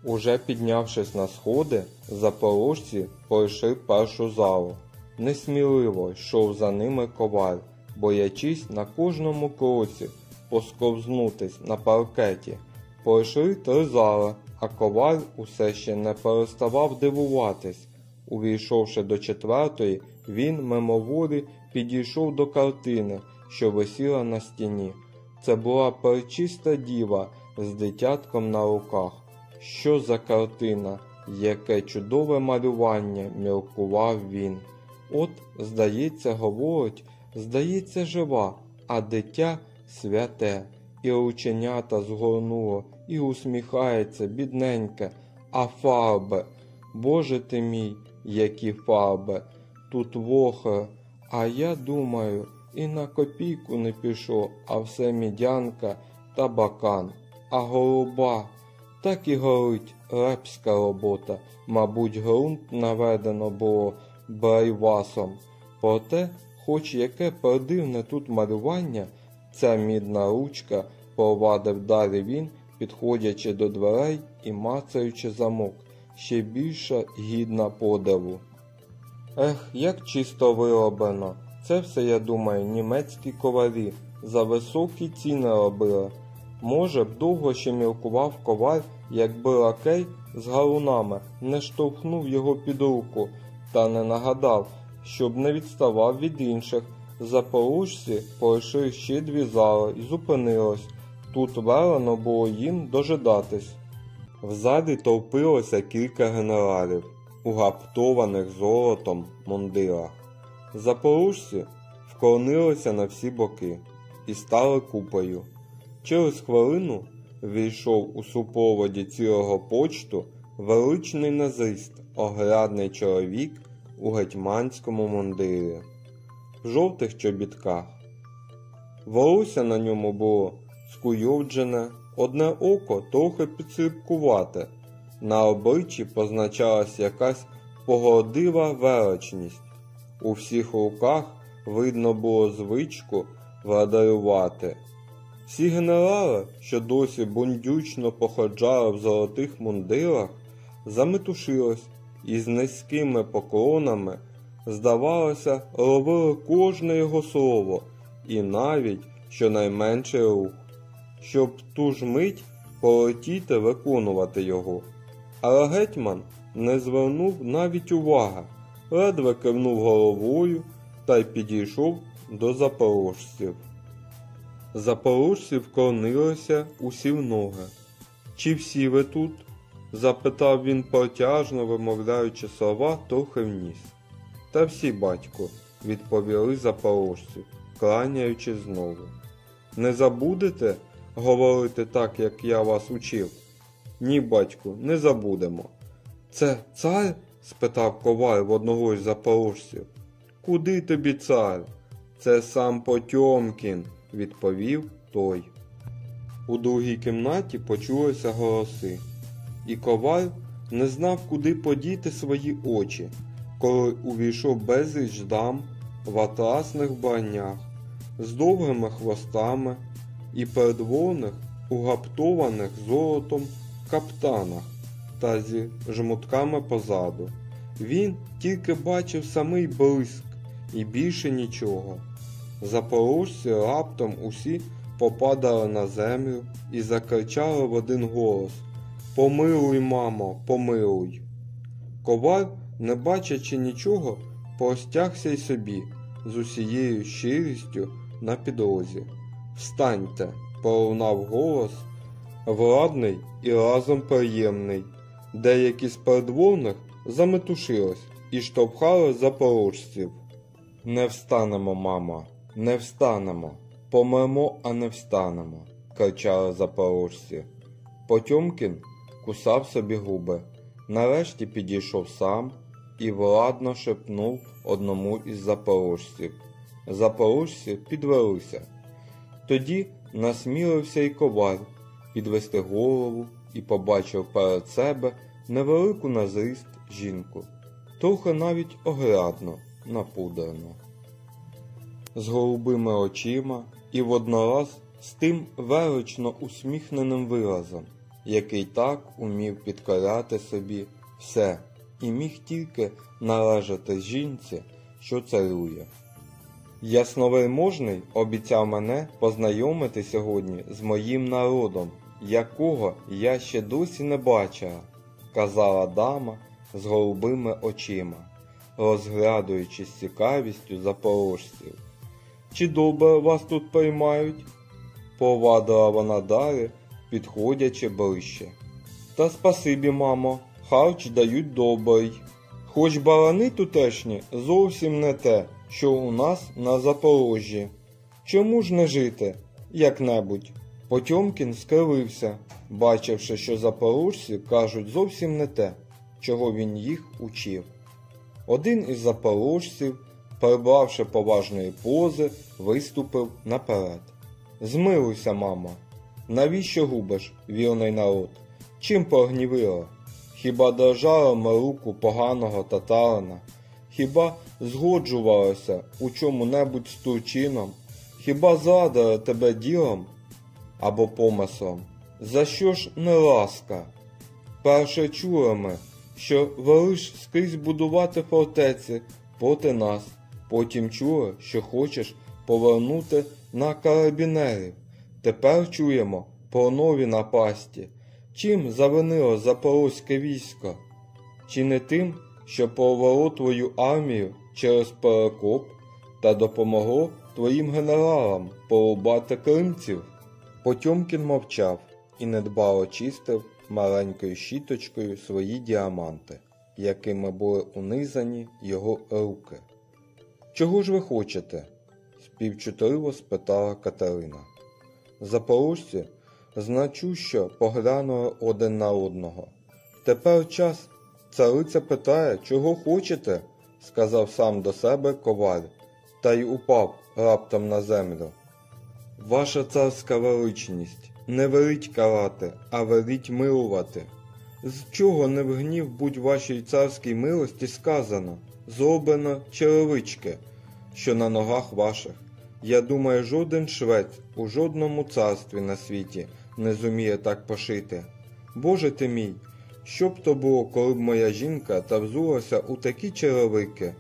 Уже піднявшись на сходи, запорожці пройшли першу залу. Несміливо йшов за ними коваль, боячись на кожному кроці посковзнутись на паркеті. Пройшли три зали, а коваль усе ще не переставав дивуватись. Увійшовши до четвертої, він мимоволі підійшов до картини, що висіла на стіні. Це була перчиста діва з дитятком на руках. Що за картина, яке чудове малювання, міркував він. От, здається, говорить, здається, жива, а дитя святе, і рученята згорнуло, і усміхається, бідненьке, а фарби. Боже ти мій, які фарби, тут вохр, а я думаю, і на копійку не пішло, а все мідянка та бакан, а голуба. так і горить репська робота. Мабуть, ґрунт наведено було брайвасом. Проте, хоч яке продивне тут малювання, ця мідна ручка провадив далі він, підходячи до дверей і мацаючи замок, ще більше гідна подиву. Ех, як чисто вироблено. Це все, я думаю, німецькі коварі за високі ціни робили. Може б довго ще міркував коваль, якби лакей з галунами не штовхнув його під руку та не нагадав, щоб не відставав від інших. Запорожці пройшли ще дві зали і зупинились. Тут велено було їм дожидатись. В залі товпилося кілька генералів у гаптованих золотом мундирах. Запорожці вклонилися на всі боки і стали купою. Через хвилину війшов у супроводі цілого почту величний назист, оглядний чоловік у гетьманському мундирі, в жовтих чобітках. Волосся на ньому було скуйовджене, одне око трохи підсліпкувате, на обличчі позначалась якась погодива величність. У всіх руках видно було звичку владарювати. Всі генерали, що досі бундючно походжали в золотих мундирах, заметушились і з низькими поклонами, здавалося, ловили кожне його слово і навіть щонайменший рух, щоб ту ж мить полетіти виконувати його. Але гетьман не звернув навіть уваги, ледве кивнув головою та й підійшов до запорожців. Запорожці вклонилися усі в ноги. Чи всі ви тут? запитав він протяжно, вимовляючи слова трохи вніс. Та всі, батько, відповіли запорожці, кланяючи знову. Не забудете говорити так, як я вас учив? Ні, батьку, не забудемо. Це цар? спитав коваль в одного із запорожців. Куди тобі цар? Це сам Потьомкін, відповів той. У другій кімнаті почулися голоси, і коваль не знав, куди подіти свої очі, коли увійшов безліч дам в атласних банях, з довгими хвостами і передвоних, угаптованих золотом каптанах та зі жмутками позаду. Він тільки бачив самий блиск і більше нічого. Запорожці раптом усі попадали на землю і закричали в один голос Помилуй, мамо, помилуй. Коваль, не бачачи нічого, простягся й собі з усією щирістю на підлозі. Встаньте, пролунав голос, владний і разом приємний. Деякі з передвоних заметушились і штовхали запорожців. Не встанемо, мама, не встанемо. Помремо, а не встанемо, кричали запорожці. Потьомкін кусав собі губи. Нарешті підійшов сам і владно шепнув одному із запорожців. Запорожці підвелися. Тоді насмілився й коваль підвести голову і побачив перед себе невелику на зріст жінку, трохи навіть огрядно напудрено, з голубими очима і воднораз з тим велично усміхненим виразом, який так умів підкоряти собі все і міг тільки належати жінці, що царює. Ясновельможний обіцяв мене познайомити сьогодні з моїм народом, якого я ще досі не бачила, казала дама з голубими очима, розглядуючи з цікавістю запорожців. Чи добре вас тут приймають? Повадила вона далі, підходячи ближче. Та спасибі, мамо, харч дають добрий. Хоч барани тутешні зовсім не те, що у нас на Запорожжі. Чому ж не жити як-небудь? Потьомкін скривився, бачивши, що запорожці кажуть зовсім не те, чого він їх учив. Один із запорожців, прибравши поважної пози, виступив наперед. Змилуйся, мамо, навіщо губиш, вірний народ? Чим прогнівила? Хіба держала руку поганого татарина? Хіба згоджувалася у чому-небудь з турчином? Хіба зрадила тебе ділом або помислом? За що ж не ласка? Перше чули ми, що велиш скрізь будувати фортеці проти нас. Потім чули, що хочеш повернути на карабінерів. Тепер чуємо про нові напасті. Чим завинило запорозьке військо? Чи не тим, що повело твою армію через перекоп та допомогло твоїм генералам порубати кримців? Потьомкін мовчав і недбало чистив маленькою щіточкою свої діаманти, якими були унизані його руки. Чого ж ви хочете? співчутливо спитала Катерина. Запорожці значущо поглянули один на одного. Тепер час. Цариця питає, чого хочете, сказав сам до себе коваль, та й упав раптом на землю. Ваша царська величність, не веліть карати, а веліть милувати. З чого не в гнів будь вашій царській милості сказано, зроблено черевички, що на ногах ваших. Я думаю, жоден швець у жодному царстві на світі не зуміє так пошити. Боже ти мій, що б то було, коли б моя жінка та взулася у такі черевики?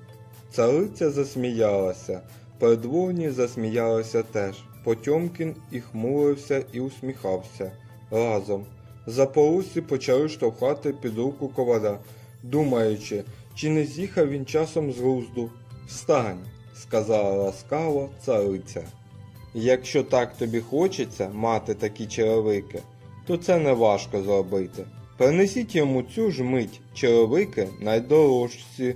Цариця засміялася, придворні засміялися теж. Потьомкін і хмурився і усміхався разом. Запорожці почали штовхати під руку коваля, думаючи, чи не з'їхав він часом з глузду. Встань, сказала ласкаво цариця. Якщо так тобі хочеться мати такі черевики, то це не важко зробити. Принесіть йому цю ж мить черевики найдорожчі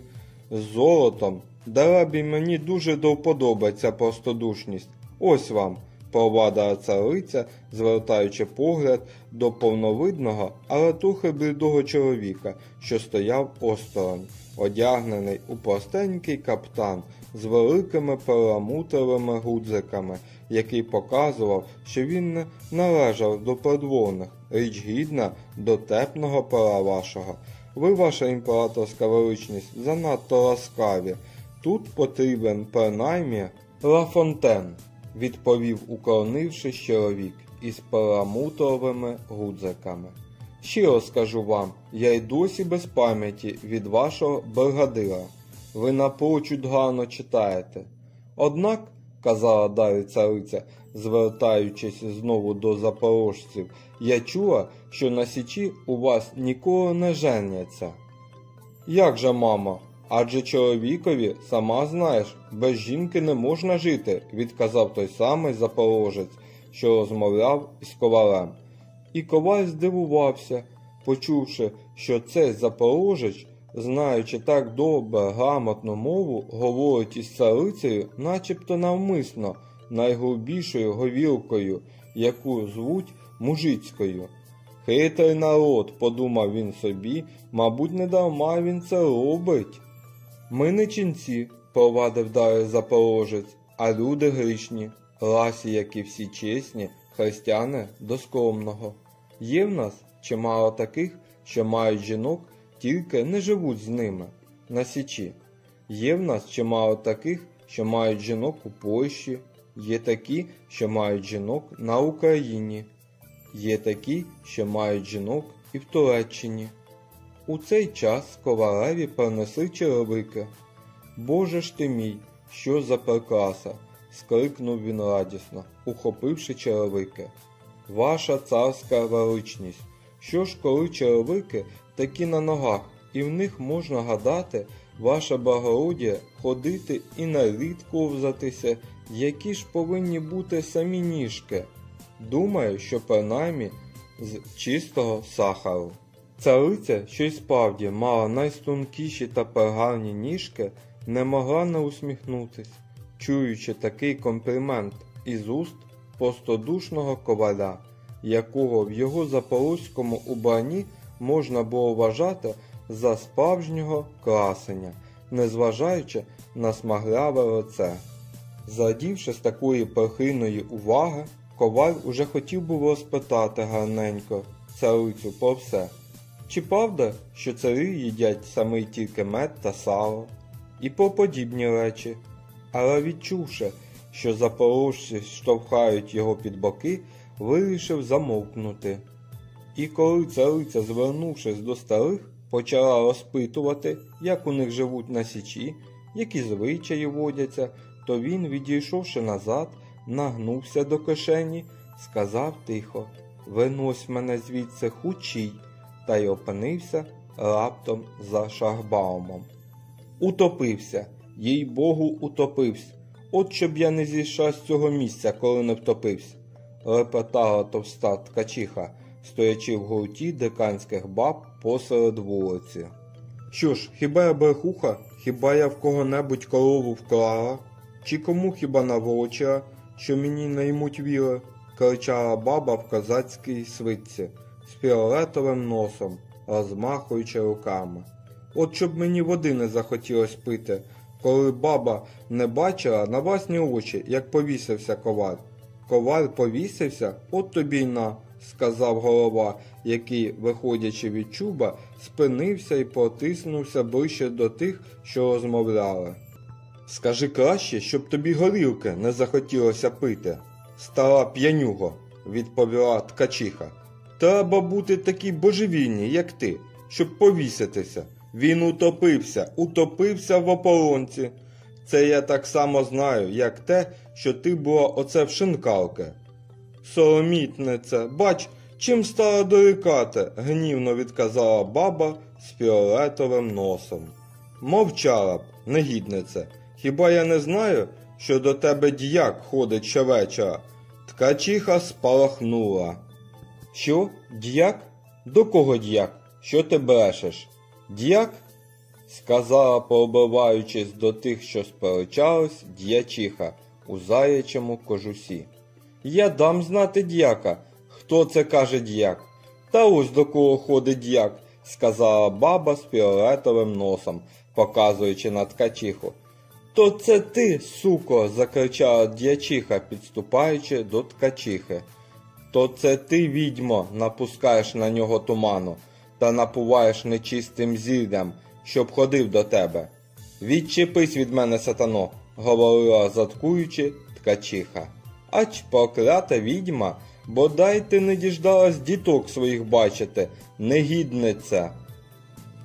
з золотом. Дарабі мені дуже до вподоби ця простодушність. Ось вам, провадила цариця, звертаючи погляд до повновидного, але трохи блідого чоловіка, що стояв осторонь, одягнений у простенький каптан з великими перламутровими гудзиками, який показував, що він належав до придворних, річ гідна дотепного пера вашого. Ви, ваша імператорська величність, занадто ласкаві. Тут потрібен принаймні Лафонтен, відповів, уклонившись чоловік із перламутровими гудзиками. Щиро скажу вам, я й досі без пам'яті від вашого бригадира. Ви напрочуд гарно читаєте. Однак, казала далі цариця, звертаючись знову до запорожців, я чула, що на січі у вас ніколи не женяться. Як же, мамо? Адже чоловікові, сама знаєш, без жінки не можна жити, відказав той самий запорожець, що розмовляв із ковалем. І коваль здивувався, почувши, що цей запорожець, знаючи так добре грамотну мову, говорить із царицею, начебто навмисно, найгрубішою говілкою, яку звуть мужицькою. Хитрий народ, подумав він собі, мабуть, не дарма він це робить. Ми не ченці, провадив далі запорожець, а люди грішні, расі, як і всі чесні, християни до скромного. Є в нас чимало таких, що мають жінок, тільки не живуть з ними на січі. Є в нас чимало таких, що мають жінок у Польщі, є такі, що мають жінок на Україні, є такі, що мають жінок і в Туреччині. У цей час ковалеві принесли черевики. Боже ж ти мій, що за прикраса! скрикнув він радісно, ухопивши черевики. Ваша царська величність, що ж коли черевики такі на ногах, і в них можна гадати, ваша благородія ходити і на ковзатися, які ж повинні бути самі ніжки. Думаю, що принаймні з чистого сахару. Цариця, що й справді мала найстункіші та пергарні ніжки, не могла не усміхнутись, чуючи такий комплімент із уст простодушного коваля, якого в його запорозькому убранні можна було вважати за справжнього красення, незважаючи на смагляве лице. Зрадівши з такої прихильної уваги, коваль уже хотів було спитати гарненько царицю про все. Чи правда, що цари їдять саме тільки мед та сало, і про подібні речі, але відчувши, що запорожці штовхають його під боки, вирішив замовкнути. І коли цариця, звернувшись до старих, почала розпитувати, як у них живуть на січі, які звичаї водяться, то він, відійшовши назад, нагнувся до кишені, сказав тихо Винось мене звідси хучій, та й опинився раптом за шагбаумом. Утопився, їй богу, утопився. От щоб я не зійшла з цього місця, коли не втопився, репетала товста ткачиха, стоячи в гурті деканських баб посеред вулиці. Що ж, хіба я брехуха, хіба я в кого-небудь корову вклала, чи кому хіба наволочила, що мені не ймуть віри, кричала баба в козацькій свитці з фіолетовим носом, розмахуючи руками. От щоб мені води не захотілось пити, коли баба не бачила на власні очі, як повісився ковар. Ковар повісився, от тобі й на, сказав голова, який, виходячи від чуба, спинився і потиснувся ближче до тих, що розмовляли. Скажи краще, щоб тобі горілки не захотілося пити. Стара п'янюго, відповіла ткачиха. Треба бути такій божевільній, як ти, щоб повіситися. Він утопився, утопився в ополонці. Це я так само знаю, як те, що ти була оце в шинкалки. Соломітниця, бач, чим стала дорікати, гнівно відказала баба з фіолетовим носом. Мовчала б, негідниця. Хіба я не знаю, що до тебе діяк ходить щовечора? Ткачиха спалахнула. Що, діяк? До кого діяк? Що ти брешеш? Діяк? сказала, пообиваючись до тих, що сперечались, діячиха у заячому кожусі. Я дам знати дяка. Хто це каже дяк? Та ось до кого ходить дяк, сказала баба з фіолетовим носом, показуючи на ткачиху. То це ти, суко, закричала дячиха, підступаючи до ткачихи. То це ти, відьмо, напускаєш на нього туману та напуваєш нечистим зіллям, щоб ходив до тебе. Відчепись від мене, сатано, говорила, заткуючи ткачиха. Ач проклята відьма, бодай ти не діждалась діток своїх бачити, негідниця.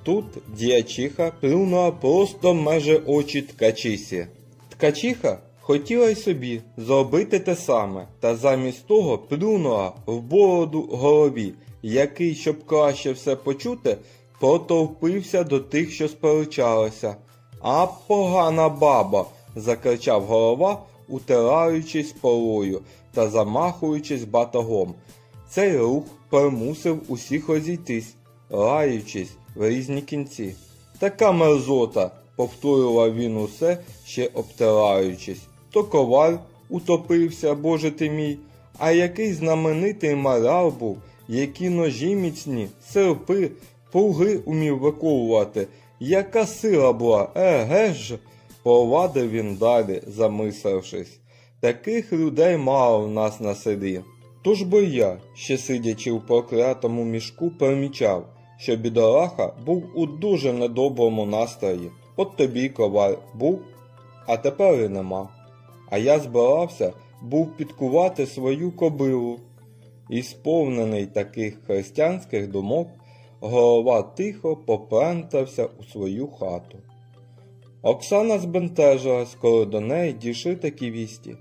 Тут діячиха плюнула просто меже очі ткачисі. Ткачиха хотіла й собі зробити те саме, та замість того плюнула в бороду голові, який, щоб краще все почути, протовпився до тих, що сперечалися. А погана баба. закричав голова, утираючись полою та замахуючись батогом. Цей рух примусив усіх розійтись, лаючись в різні кінці. Така мерзота, повторював він усе, ще обтираючись. То коваль утопився, боже ти мій, а який знаменитий маляр був, які ножі міцні, серпи, пруги умів виковувати. Яка сила була, еге ж, повадив він далі, замислившись. Таких людей мало в нас на селі. Тож би я, ще сидячи в проклятому мішку, примічав, що бідолаха був у дуже недоброму настрої. От тобі коваль був, а тепер і нема. А я збирався був підкувати свою кобилу. І сповнений таких християнських думок, голова тихо поплентався у свою хату. Оксана збентежилась, коли до неї дійшли такі вісті.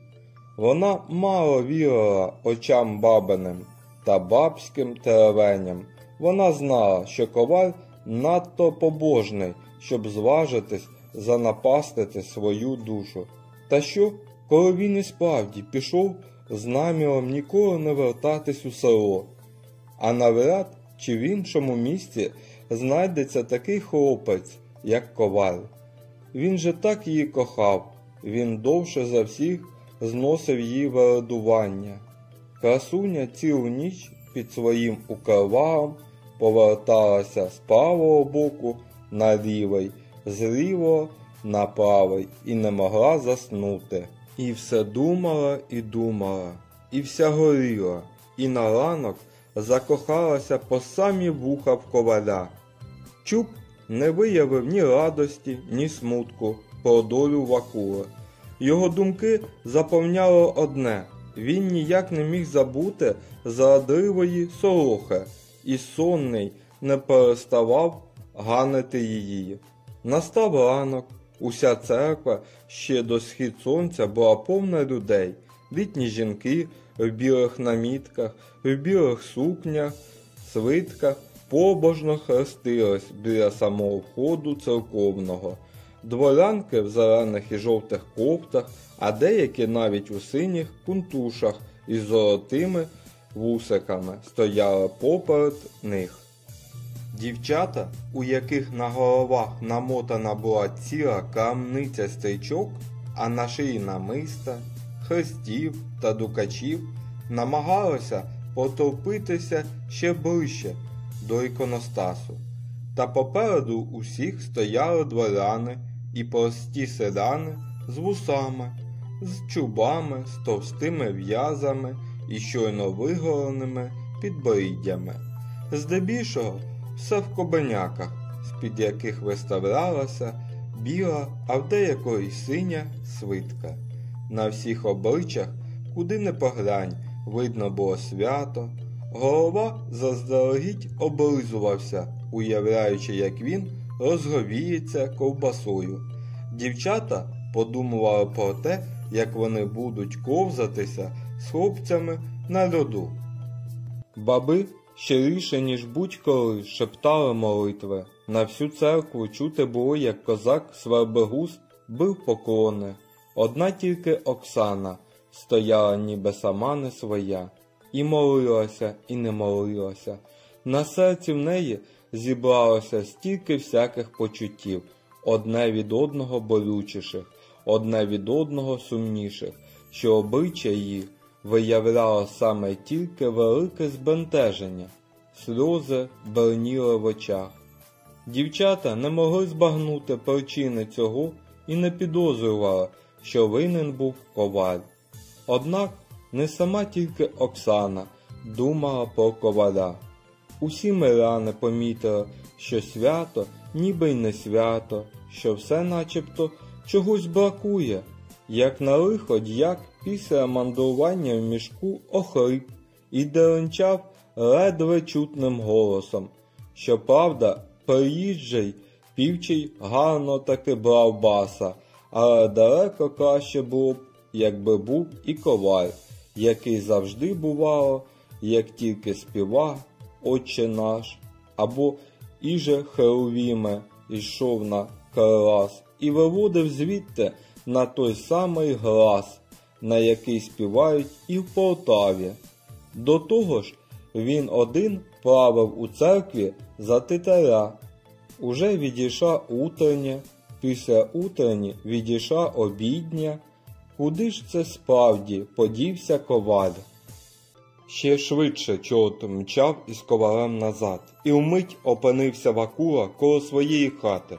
Вона мало вірила очам бабиним та бабським теревеням. Вона знала, що коваль надто побожний, щоб зважитись занапастити свою душу. Та що, коли він і справді пішов з наміром ніколи не вертатись у село, а навряд чи в іншому місці знайдеться такий хлопець, як коваль. Він же так її кохав, він довше за всіх зносив її вередування. Красуня цілу ніч під своїм укривалом поверталася з правого боку на лівий, з лівого на правий і не могла заснути. І все думала і думала, і вся горіла, і на ранок закохалася по самі вуха в коваля. Чуб не виявив ні радості, ні смутку про долю Вакули. Його думки заповняло одне він ніяк не міг забути заадривої сорохи, і сонний не переставав ганити її. Настав ранок, уся церква ще до схід сонця була повна людей, літні жінки в білих намітках, в білих сукнях, свитках побожно хрестились біля самого входу церковного. Дворянки в зелених і жовтих кофтах, а деякі навіть у синіх кунтушах із золотими вусиками стояли поперед них. Дівчата, у яких на головах намотана була ціла камниця стрічок, а на шиї намиста, хрестів та дукачів, намагалися потопитися ще ближче до іконостасу. Та попереду усіх стояли дворяни і прості селяни з вусами, з чубами, з товстими в'язами і щойно виголеними підборіддями. Здебільшого все в кобеняках, з-під яких виставлялася біла, а в деякої синя свитка. На всіх обличчях, куди не поглянь, видно було свято. Голова заздалегідь облизувався, уявляючи, як він розговіється ковбасою. Дівчата подумували про те, як вони будуть ковзатися з хлопцями на льоду. Баби щиріше, ніж будь-коли, шептали молитви. На всю церкву чути було, як козак Свербегус бив поклони. Одна тільки Оксана стояла ніби сама не своя, і молилася, і не молилася. На серці в неї зібралося стільки всяких почуттів, одне від одного болючіших, одне від одного сумніших, що обличчя її виявляло саме тільки велике збентеження, сльози берніли в очах. Дівчата не могли збагнути причини цього і не підозрювали, що винен був коваль. Однак не сама тільки Оксана думала про коваля. Усі миряни помітили, що свято ніби й не свято, що все начебто чогось бракує, як на лихо дяк після мандрування в мішку охрип і деренчав ледве чутним голосом. Щоправда, приїжджий півчий гарно таки брав баса, але далеко краще було б, якби був і коваль, який завжди бувало, як тільки співа, Отче наш, або іже Херовіме йшов на Карлас і виводив звідти на той самий глас, на який співають і в Полтаві. До того ж, він один правив у церкві за титаря. Уже відійшла утрення, після утрені відійшла обідня. Куди ж це справді подівся коваль? Ще швидше чорт мчав із ковалем назад, і вмить опинився Вакула коло своєї хати.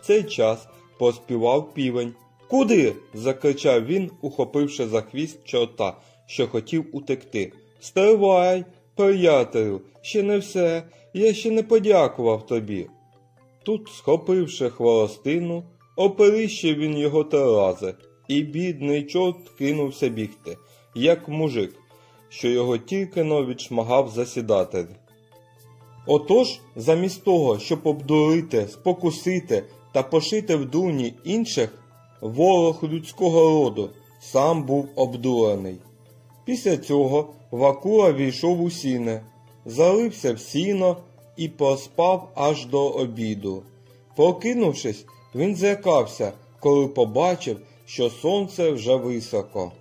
В цей час поспівав півень. Куди? закричав він, ухопивши за хвіст чорта, що хотів утекти. Стривай, приятелю, ще не все, я ще не подякував тобі. Тут, схопивши хворостину, оперіщив він його три рази, і бідний чорт кинувся бігти, як мужик що його тільки но відшмагав засідатель. Отож, замість того, щоб обдурити, спокусити та пошити в дуні інших, ворог людського роду сам був обдурений. Після цього Вакула війшов у сіне, залився в сіно і проспав аж до обіду. Прокинувшись, він злякався, коли побачив, що сонце вже високо.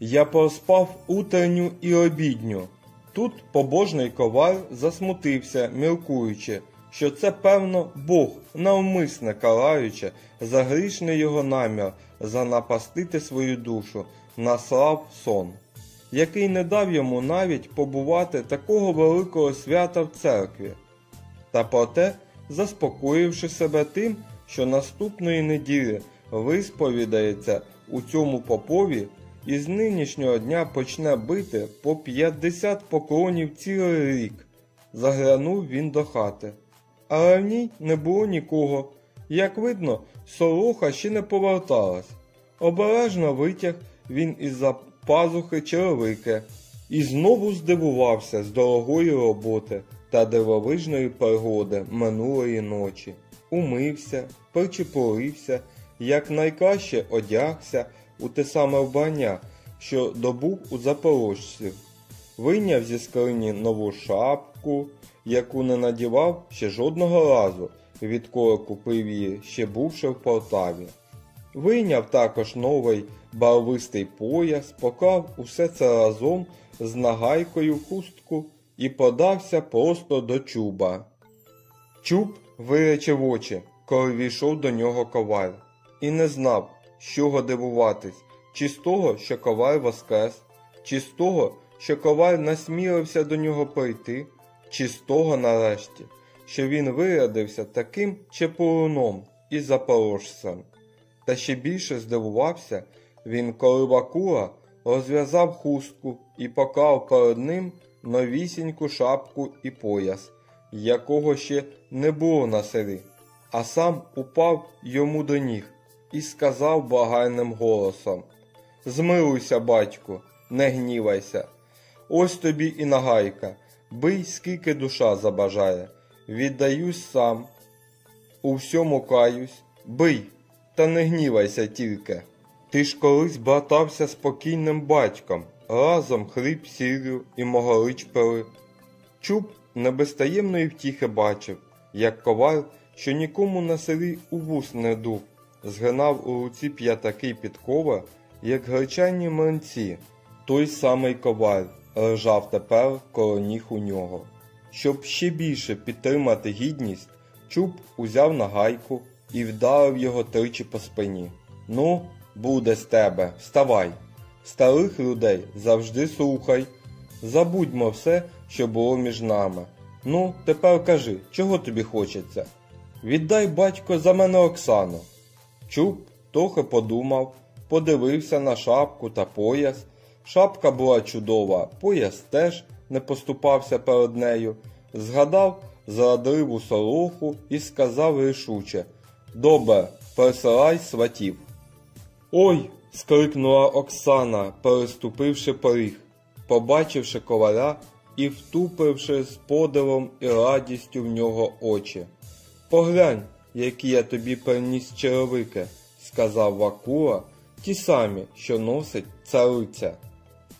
Я поспав утренню і обідню. Тут побожний коваль засмутився, мілкуючи, що це, певно, Бог, навмисне караючи, за грішний його намір занапастити свою душу, наслав сон, який не дав йому навіть побувати такого великого свята в церкві. Та проте, заспокоївши себе тим, що наступної неділі висповідається у цьому попові і з нинішнього дня почне бити по 50 поклонів цілий рік. Заглянув він до хати. Але в ній не було нікого. Як видно, солоха ще не поверталась. Обережно витяг він із-за пазухи черевики і знову здивувався з дорогої роботи та дивовижної пригоди минулої ночі. Умився, причепурився, як найкраще одягся у те саме вбрання, що добув у запорожців. Вийняв зі скрині нову шапку, яку не надівав ще жодного разу, відколи купив її, ще бувши в Полтаві. Вийняв також новий барвистий пояс, поклав усе це разом з нагайкою в хустку і подався просто до чуба. Чуб виречив очі, коли війшов до нього коваль, і не знав, з чого дивуватись, чи з того, що коваль воскрес, чи з того, що коваль насмілився до нього прийти, чи з того нарешті, що він вирядився таким чепуруном і запорожцем. Та ще більше здивувався він, коли Вакула розв'язав хустку і поклав перед ним новісіньку шапку і пояс, якого ще не було на селі, а сам упав йому до ніг і сказав благальним голосом Змилуйся, батьку, не гнівайся. Ось тобі і нагайка, бий, скільки душа забажає, віддаюсь сам, у всьому каюсь, бий, та не гнівайся тільки. Ти ж колись братався з покійним батьком, разом хліб сірю і моголич пили. Чуб не втіхи бачив, як коваль, що нікому на селі у вус не дув, згинав у руці п'ятаки підкова, як гречані млинці. Той самий коваль лежав тепер коло ніг у нього. Щоб ще більше підтримати гідність, чуб узяв нагайку і вдарив його тричі по спині. Ну, буде з тебе, вставай. Старих людей завжди слухай. Забудьмо все, що було між нами. Ну, тепер кажи, чого тобі хочеться? Віддай, батько, за мене Оксану. Чуб трохи подумав, подивився на шапку та пояс. Шапка була чудова, пояс теж не поступався перед нею. Згадав зрадливу солоху і сказав рішуче Добре, пересилай сватів. Ой. скрикнула Оксана, переступивши поріг, побачивши коваля і втупивши з подивом і радістю в нього очі. Поглянь, які я тобі приніс черевики, сказав Вакула, ті самі, що носить цариця.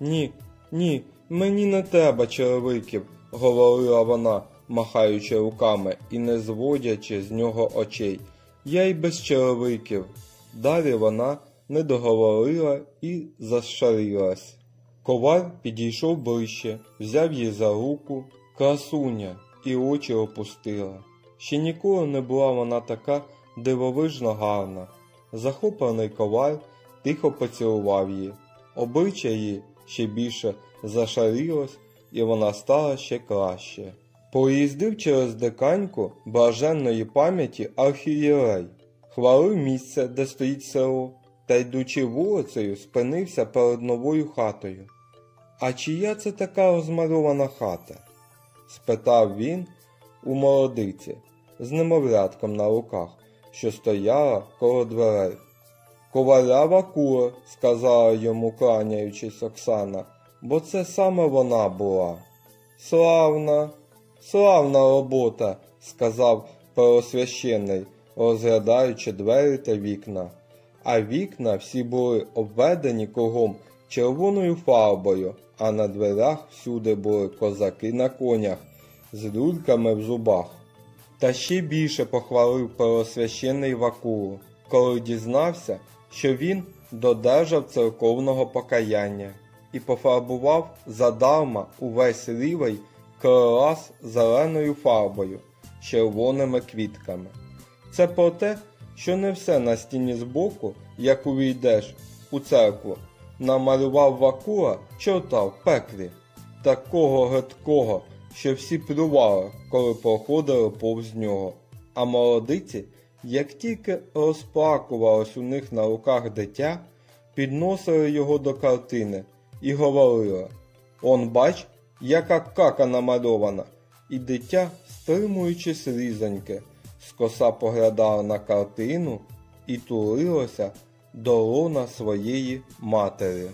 Ні, ні, мені не треба черевиків, говорила вона, махаючи руками і не зводячи з нього очей. Я й без черевиків. Далі вона не договорила і зашарілась. Коваль підійшов ближче, взяв її за руку, красуня, і очі опустила. Ще ніколи не була вона така дивовижно гарна. Захоплений коваль тихо поцілував її. Обличчя її ще більше зашарілось, і вона стала ще краще. Поїздив через диканьку блаженної пам'яті архієрей, хвалив місце, де стоїть село, та йдучи вулицею, спинився перед новою хатою. А чия це така розмальована хата? спитав він у молодиці з немовлятком на руках, що стояла коло дверей. Коваля Вакула, сказала йому, кланяючись Оксана, бо це саме вона була. Славна, славна робота, сказав первосвящений, розглядаючи двері та вікна. А вікна всі були обведені кругом червоною фарбою, а на дверях всюди були козаки на конях з люльками в зубах. Та ще більше похвалив первосвящений Вакулу, коли дізнався, що він додержав церковного покаяння і пофарбував задарма увесь лівий клас зеленою фарбою, з червоними квітками. Це про те, що не все на стіні збоку, як увійдеш у церкву, намалював Вакула чорта в пеклі, такого гидкого, що всі плювали, коли проходили повз нього. А молодиці, як тільки розплакувалось у них на руках дитя, підносили його до картини і говорили Он бач, яка кака намальована, і дитя, стримуючи слізоньки, скоса поглядала на картину і тулилося до лона своєї матері.